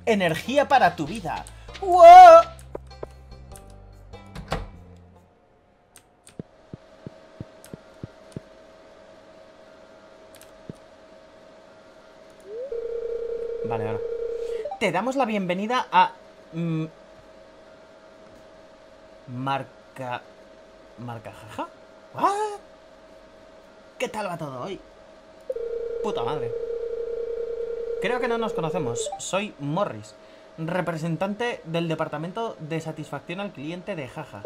Energía para tu vida. ¡Wow! Vale, ahora. Te damos la bienvenida a... mm, marca... Marca jaja. ¿What? ¿Qué tal va todo hoy? Puta madre. Creo que no nos conocemos. Soy Morris, representante del departamento de satisfacción al cliente de Jaja.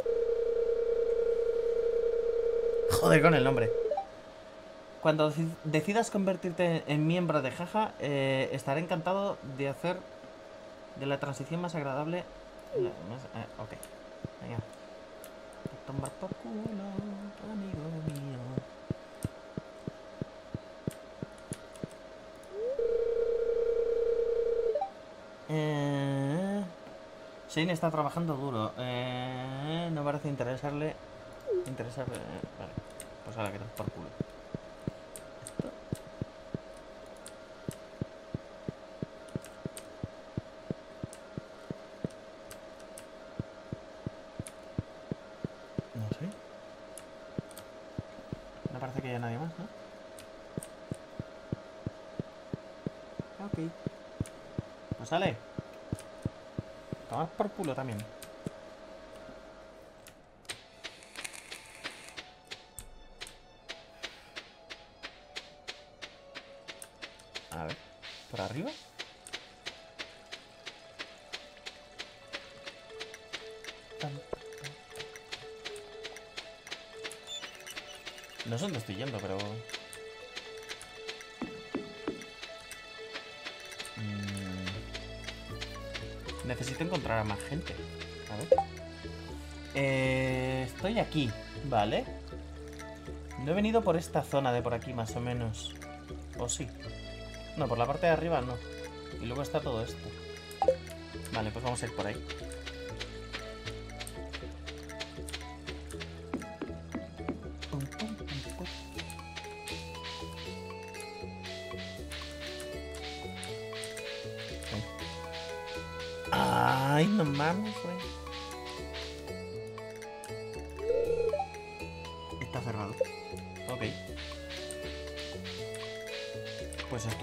Joder con el nombre. Cuando deci- decidas convertirte en miembro de Jaja, eh, estaré encantado de hacer de la transición más agradable. eh, ok. Venga. A Tomar por culo, amigo mío. Eh, Shane está trabajando duro. Eh, no parece interesarle. Interesarle. eh, vale. Pues ahora que por culo. Esto. No sé. No que haya nadie más, ¿no? Ok. Pues sale. Tomar por culo también. Yendo, pero... Mm. Necesito encontrar a más gente. A ver. Eh, estoy aquí, ¿vale? No he venido por esta zona de por aquí, más o menos. ¿O sí? No, por la parte de arriba no. Y luego está todo esto. Vale, pues vamos a ir por ahí.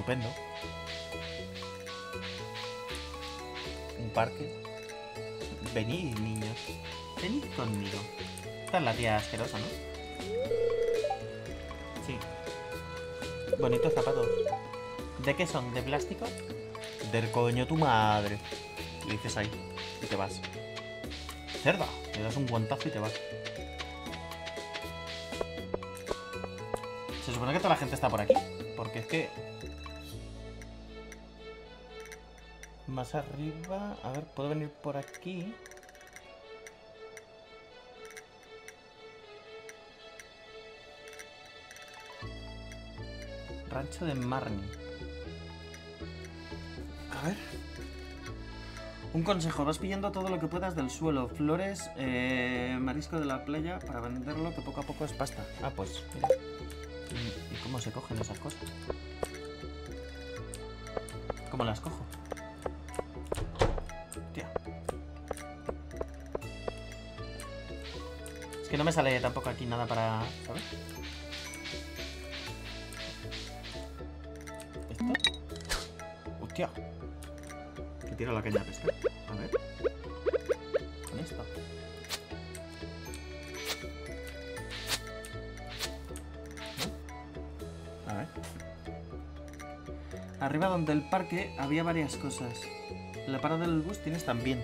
Estupendo. Un parque. Venid, niños. Venid conmigo. Esta es la tía asquerosa, ¿no? Sí. Bonitos zapatos. ¿De qué son? ¿De plástico? Del coño tu madre. Le dices ahí. Y te vas. Cerda. Le das un guantazo y te vas. Se supone que toda la gente está por aquí. Porque es que... Más arriba... A ver, puedo venir por aquí. Rancho de Marnie. A ver. Un consejo, vas pillando todo lo que puedas del suelo, flores, eh, marisco de la playa, para venderlo, que poco a poco es pasta. Ah, pues, mira. ¿Y y cómo se cogen esas cosas? Es que no me sale tampoco aquí nada para... ¿Sabes? ¿Esto? Hostia. Que tiro la caña de pescar. A ver. Con esto. ¿No? A ver. Arriba donde el parque había varias cosas. La parada del bus tienes también.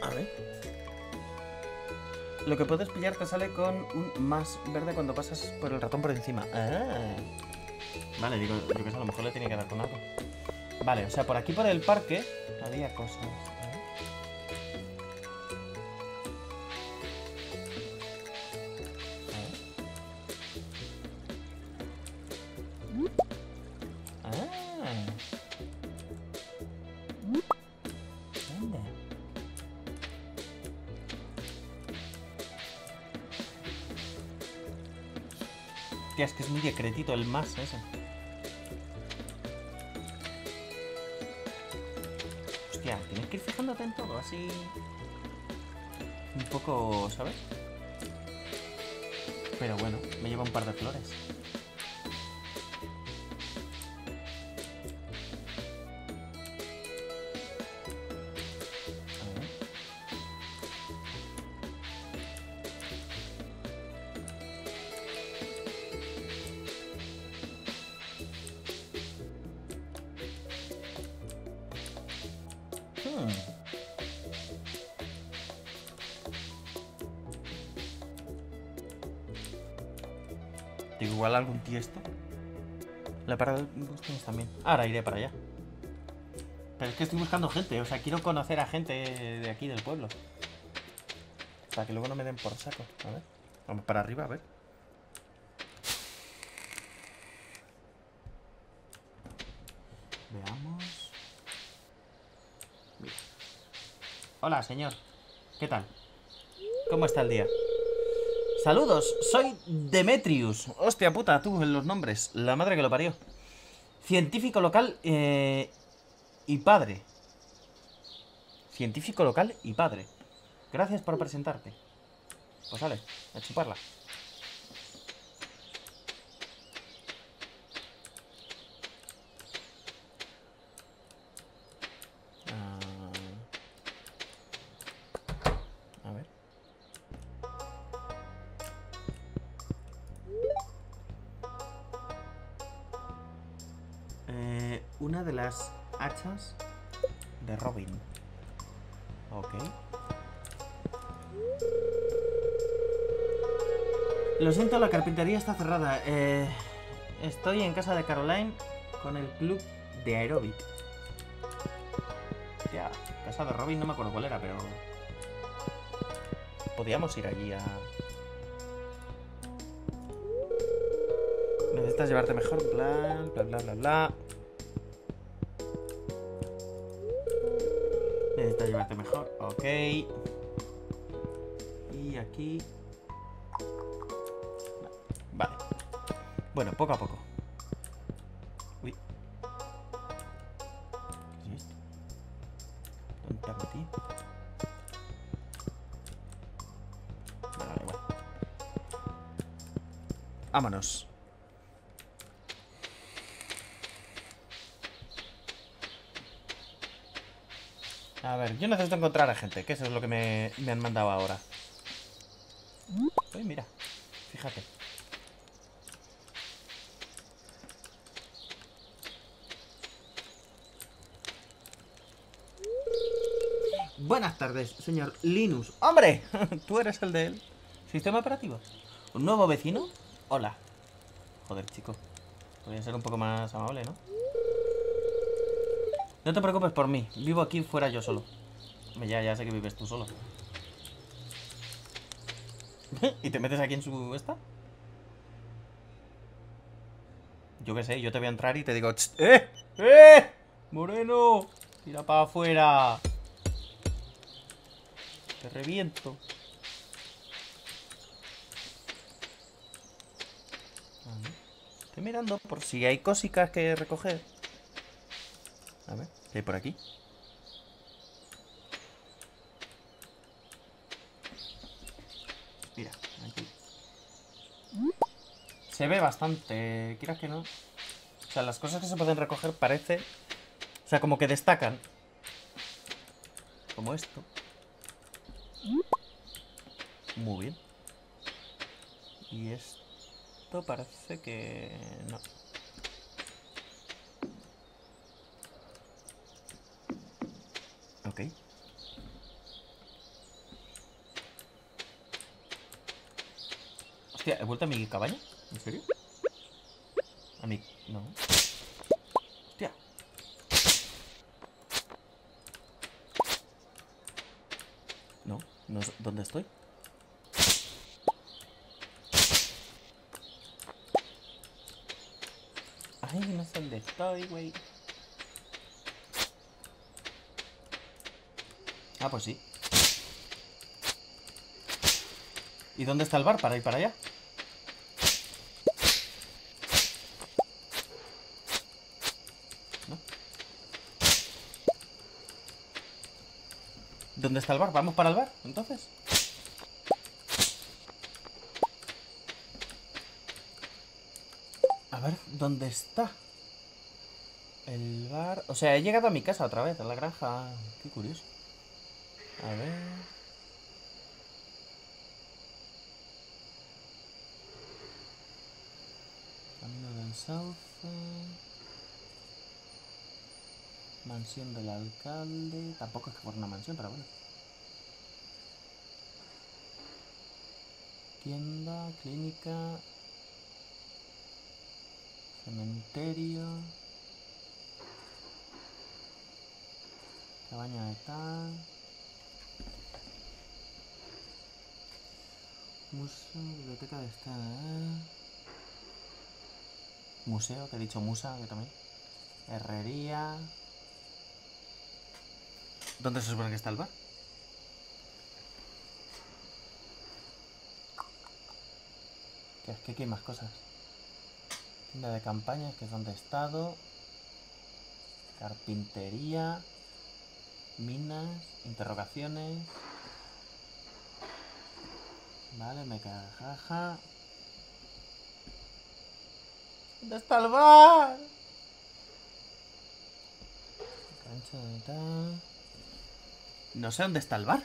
A ver. Lo que puedes pillar te sale con un más verde cuando pasas por el ratón por encima. Ah. Vale, digo, yo que sé, a lo mejor le tiene que dar con algo. Vale, o sea, por aquí por el parque había cosas. Más ese. Algún tiesto. La parada tienes también. Ahora iré para allá. Pero es que estoy buscando gente, o sea, quiero conocer a gente de aquí del pueblo. Para que luego no me den por saco. A ver. Vamos para arriba, a ver. Veamos. Hola, señor. ¿Qué tal? ¿Cómo está el día? Saludos, soy Demetrius. Hostia puta, tú en los nombres. La madre que lo parió. Científico local eh, y padre. Científico local y padre. Gracias por presentarte. Pues sale, a chuparla. Lo siento, la carpintería está cerrada. Eh, estoy en casa de Caroline con el club de aeróbic. Ya, casa de Robin no me acuerdo cuál era, pero... Podíamos ir allí a... Necesitas llevarte mejor, bla, bla, bla, bla, bla. Necesitas llevarte mejor, ok. Y aquí... poco a poco. Uy. ¿Qué es esto? ¿Dónde has metido? Bueno. Vámonos. A ver, yo necesito encontrar a gente, que eso es lo que me, me han mandado ahora. Uy, mira, fíjate. Buenas señor Linus. ¡Hombre! Tú eres el del sistema operativo. ¿Un nuevo vecino? Hola. Joder, chico. Podría ser un poco más amable, ¿no? No te preocupes por mí. Vivo aquí fuera yo solo. Ya, sé que vives tú solo. ¿Y te metes aquí en su esta? Yo qué sé, yo te voy a entrar y te digo... "Ch, ¡Eh! ¡Eh! ¡Moreno! Tira para afuera. Reviento. Estoy mirando por si hay cositas que recoger. A ver, ¿qué hay por aquí? Mira, aquí. Se ve bastante, quieras que no. O sea, las cosas que se pueden recoger parece... O sea, como que destacan. Como esto. Muy bien. Y esto parece que... no. Ok. Hostia, ¿he vuelto a mi cabaña? ¿En serio? A mí... no. Hostia. No, no dónde estoy. Sé dónde estoy, güey. Ah, pues sí. ¿Y dónde está el bar para ir para allá? ¿Dónde está el bar? ¿Vamos para el bar, entonces? A ver, ¿dónde está? El bar... O sea, he llegado a mi casa otra vez, a la granja. Qué curioso. A ver... Camino del Sauce. Mansión del alcalde. Tampoco es que fuera una mansión, pero bueno. Tienda, clínica. Cementerio. Cabaña de tal. Museo, biblioteca de esta. Museo, que he dicho musa, que también. Herrería. ¿Dónde se supone que está el bar? Que es que aquí hay más cosas. Tienda de campañas, que es donde he estado. Carpintería. Minas. Interrogaciones. Vale, me cajaja. ¿Dónde está el bar? No sé dónde está el bar.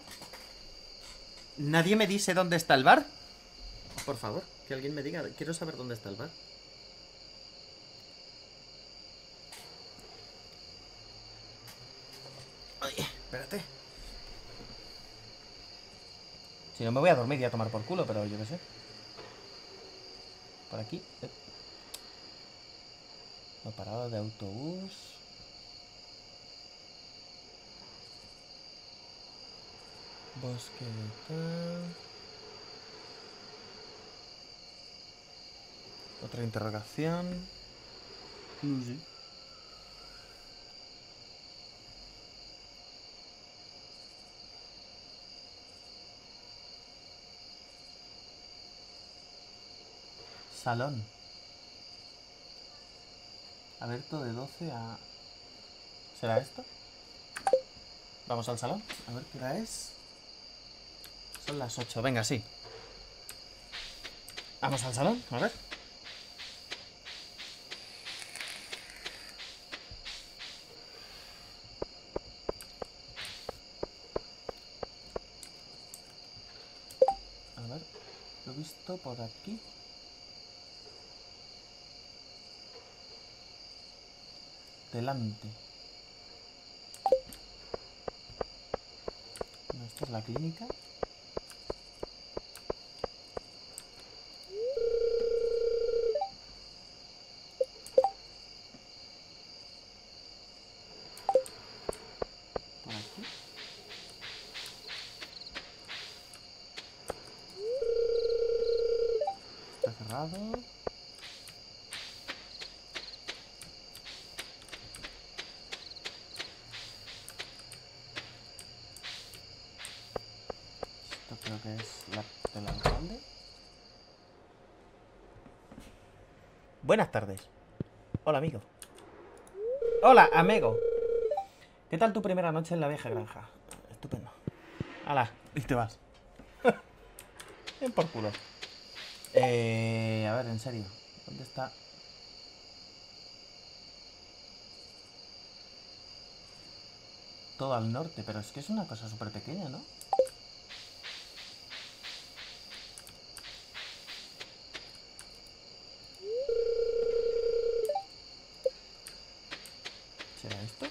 ¿Nadie me dice dónde está el bar? Por favor, que alguien me diga. Quiero saber dónde está el bar. Ay, espérate. No me voy a dormir y a tomar por culo, pero yo qué sé. Por aquí. eh. La parada de autobús. Bosque de tal. Otra interrogación. Mm, sí. Salón. Abierto de 12 a... ¿Será esto? Vamos al salón. A ver qué hora es. Son las 8. Venga, sí. Vamos al salón. A ver. A ver. Lo he visto por aquí. Delante. No, esta es la clínica. Por aquí. Está cerrado. Esto creo que es la. Buenas tardes. Hola, amigo. Hola, amigo. ¿Qué tal tu primera noche en la vieja granja? Estupendo. Hala, Y te vas. ven por culo. Eh, a ver, en serio. ¿Dónde está? Todo al norte, pero es que es una cosa súper pequeña, ¿no? ¿Será esto?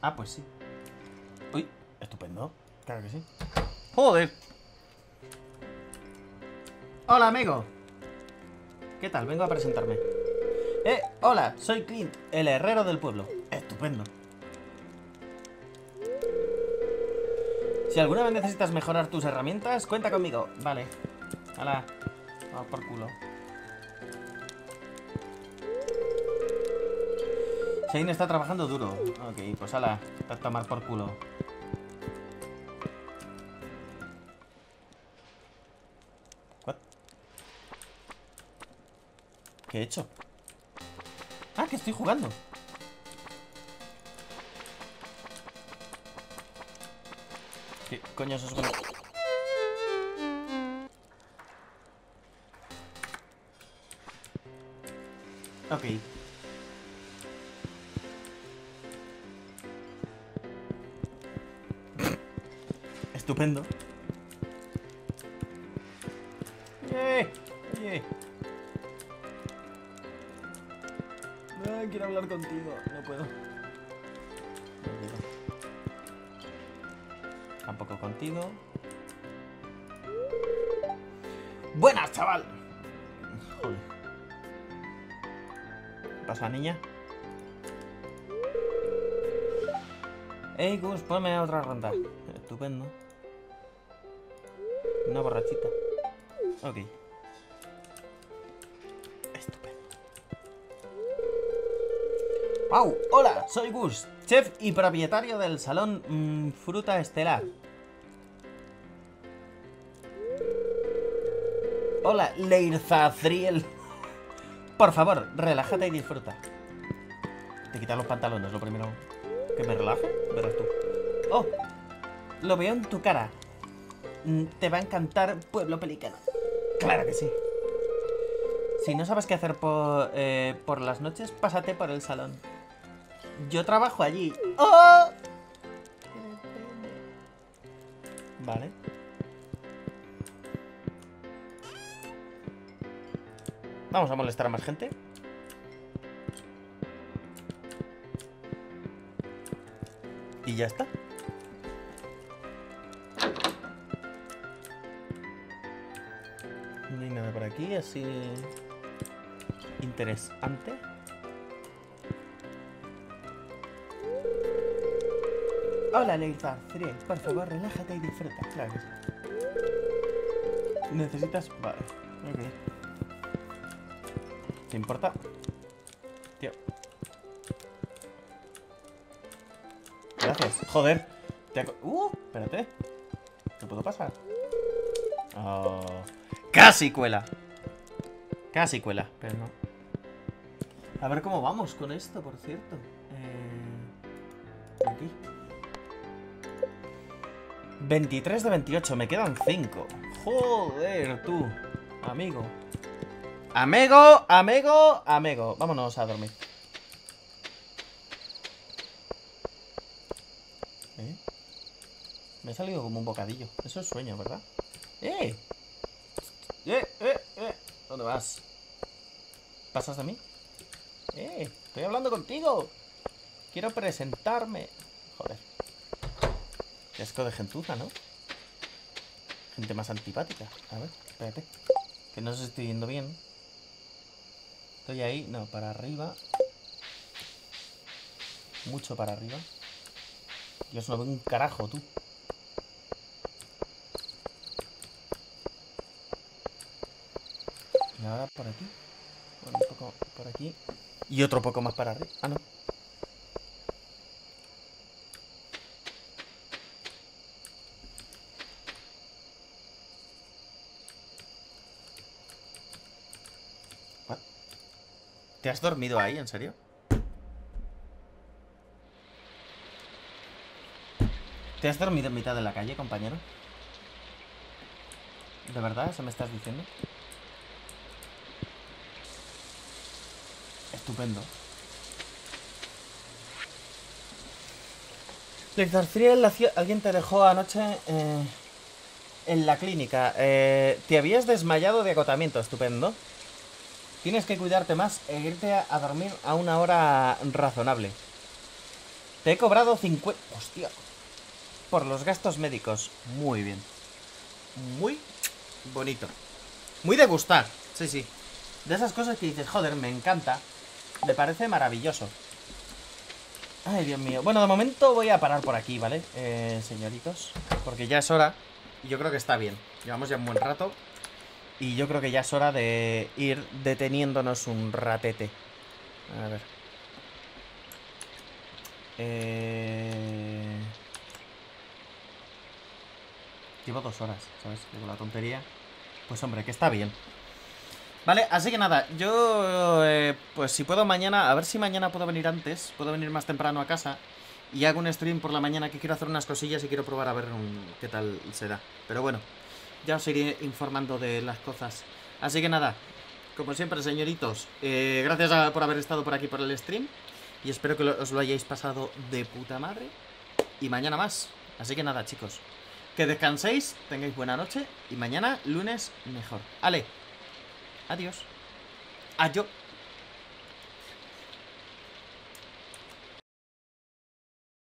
Ah, pues sí. Uy, estupendo. Claro que sí. Joder. Hola, amigo. ¿Qué tal? Vengo a presentarme. Eh, hola, soy Clint, el herrero del pueblo. Estupendo. Si alguna vez necesitas mejorar tus herramientas, cuenta conmigo. Vale. Hala. Vamos por culo. Shane está trabajando duro. Ok, pues ala. A tomar por culo. What? ¿Qué he hecho? Ah, que estoy jugando. ¿Qué coño eso es Ok. Estupendo. ¡Eh! No, quiero hablar contigo. No puedo. No puedo. Tampoco contigo. ¡Buenas, chaval! Joder. ¿Qué pasa, niña? Ey, Gus, ponme otra ronda. Estupendo. Una borrachita. Ok. Estupendo. ¡Wow! Hola, soy Gus, chef y propietario del salón mm, Fruta Estelar. Hola, Leirzathriel. Por favor, relájate y disfruta. Te quitas los pantalones, lo primero. ¿Que me relaje? Verás tú. Oh, lo veo en tu cara. Mm, Te va a encantar Pueblo Pelicano. Claro que sí. Si no sabes qué hacer por, eh, por las noches, pásate por el salón. Yo trabajo allí. ¡Oh! Vale. Vamos a molestar a más gente. Y ya está. Así... Interesante. Hola, Leitha. Ciriel, por favor, relájate y disfruta. Claro que sí. ¿Necesitas...? Vale. Ok. ¿Te importa? Tío. Gracias. Joder. Te Uh, espérate. ¿No puedo pasar? Oh. Casi cuela. Casi cuela, pero no. A ver cómo vamos con esto, por cierto. Eh... Aquí. 23 de 28, me quedan 5. Joder, tú. Amigo. Amigo, amigo, amigo. Vámonos a dormir. ¿Eh? Me ha salido como un bocadillo. Eso es sueño, ¿verdad? ¡Eh! ¡Eh, eh, eh! ¿Dónde vas? ¿Pasas de mí? ¡Eh! Estoy hablando contigo. Quiero presentarme. Joder. Qué asco de gentuza, ¿no? Gente más antipática. A ver, espérate. Que no se estoy yendo bien. Estoy ahí. No, para arriba. Mucho para arriba. Dios, no veo un carajo, tú. Ahora por aquí. Bueno, un poco por aquí. Y otro poco más para arriba. Ah, no. ¿Te has dormido ahí, en serio? ¿Te has dormido en mitad de la calle, compañero? ¿De verdad? ¿Eso me estás diciendo? Estupendo. Cie- alguien te dejó anoche eh, en la clínica. Eh, te habías desmayado de agotamiento, estupendo. Tienes que cuidarte más e irte a, a dormir a una hora razonable. Te he cobrado 50... Hostia. Por los gastos médicos. Muy bien. Muy bonito. Muy de gustar. Sí, sí. De esas cosas que dices, joder, me encanta. Me parece maravilloso. Ay, Dios mío. Bueno, de momento voy a parar por aquí, ¿vale? Eh, señoritos. Porque ya es hora. Y yo creo que está bien. Llevamos ya un buen rato. Y yo creo que ya es hora de ir deteniéndonos un ratete. A ver. Eh... Llevo dos horas, ¿sabes? Digo, la tontería. Pues hombre, que está bien. Vale, así que nada, yo eh, pues si puedo mañana, a ver si mañana puedo venir antes, puedo venir más temprano a casa y hago un stream por la mañana que quiero hacer unas cosillas y quiero probar a ver un- qué tal se da. Pero bueno, ya os iré informando de las cosas. Así que nada, como siempre, señoritos, eh, gracias por haber estado por aquí por el stream y espero que os lo hayáis pasado de puta madre y mañana más. Así que nada, chicos, que descanséis, tengáis buena noche y mañana lunes mejor. Ale. Adiós. Adiós.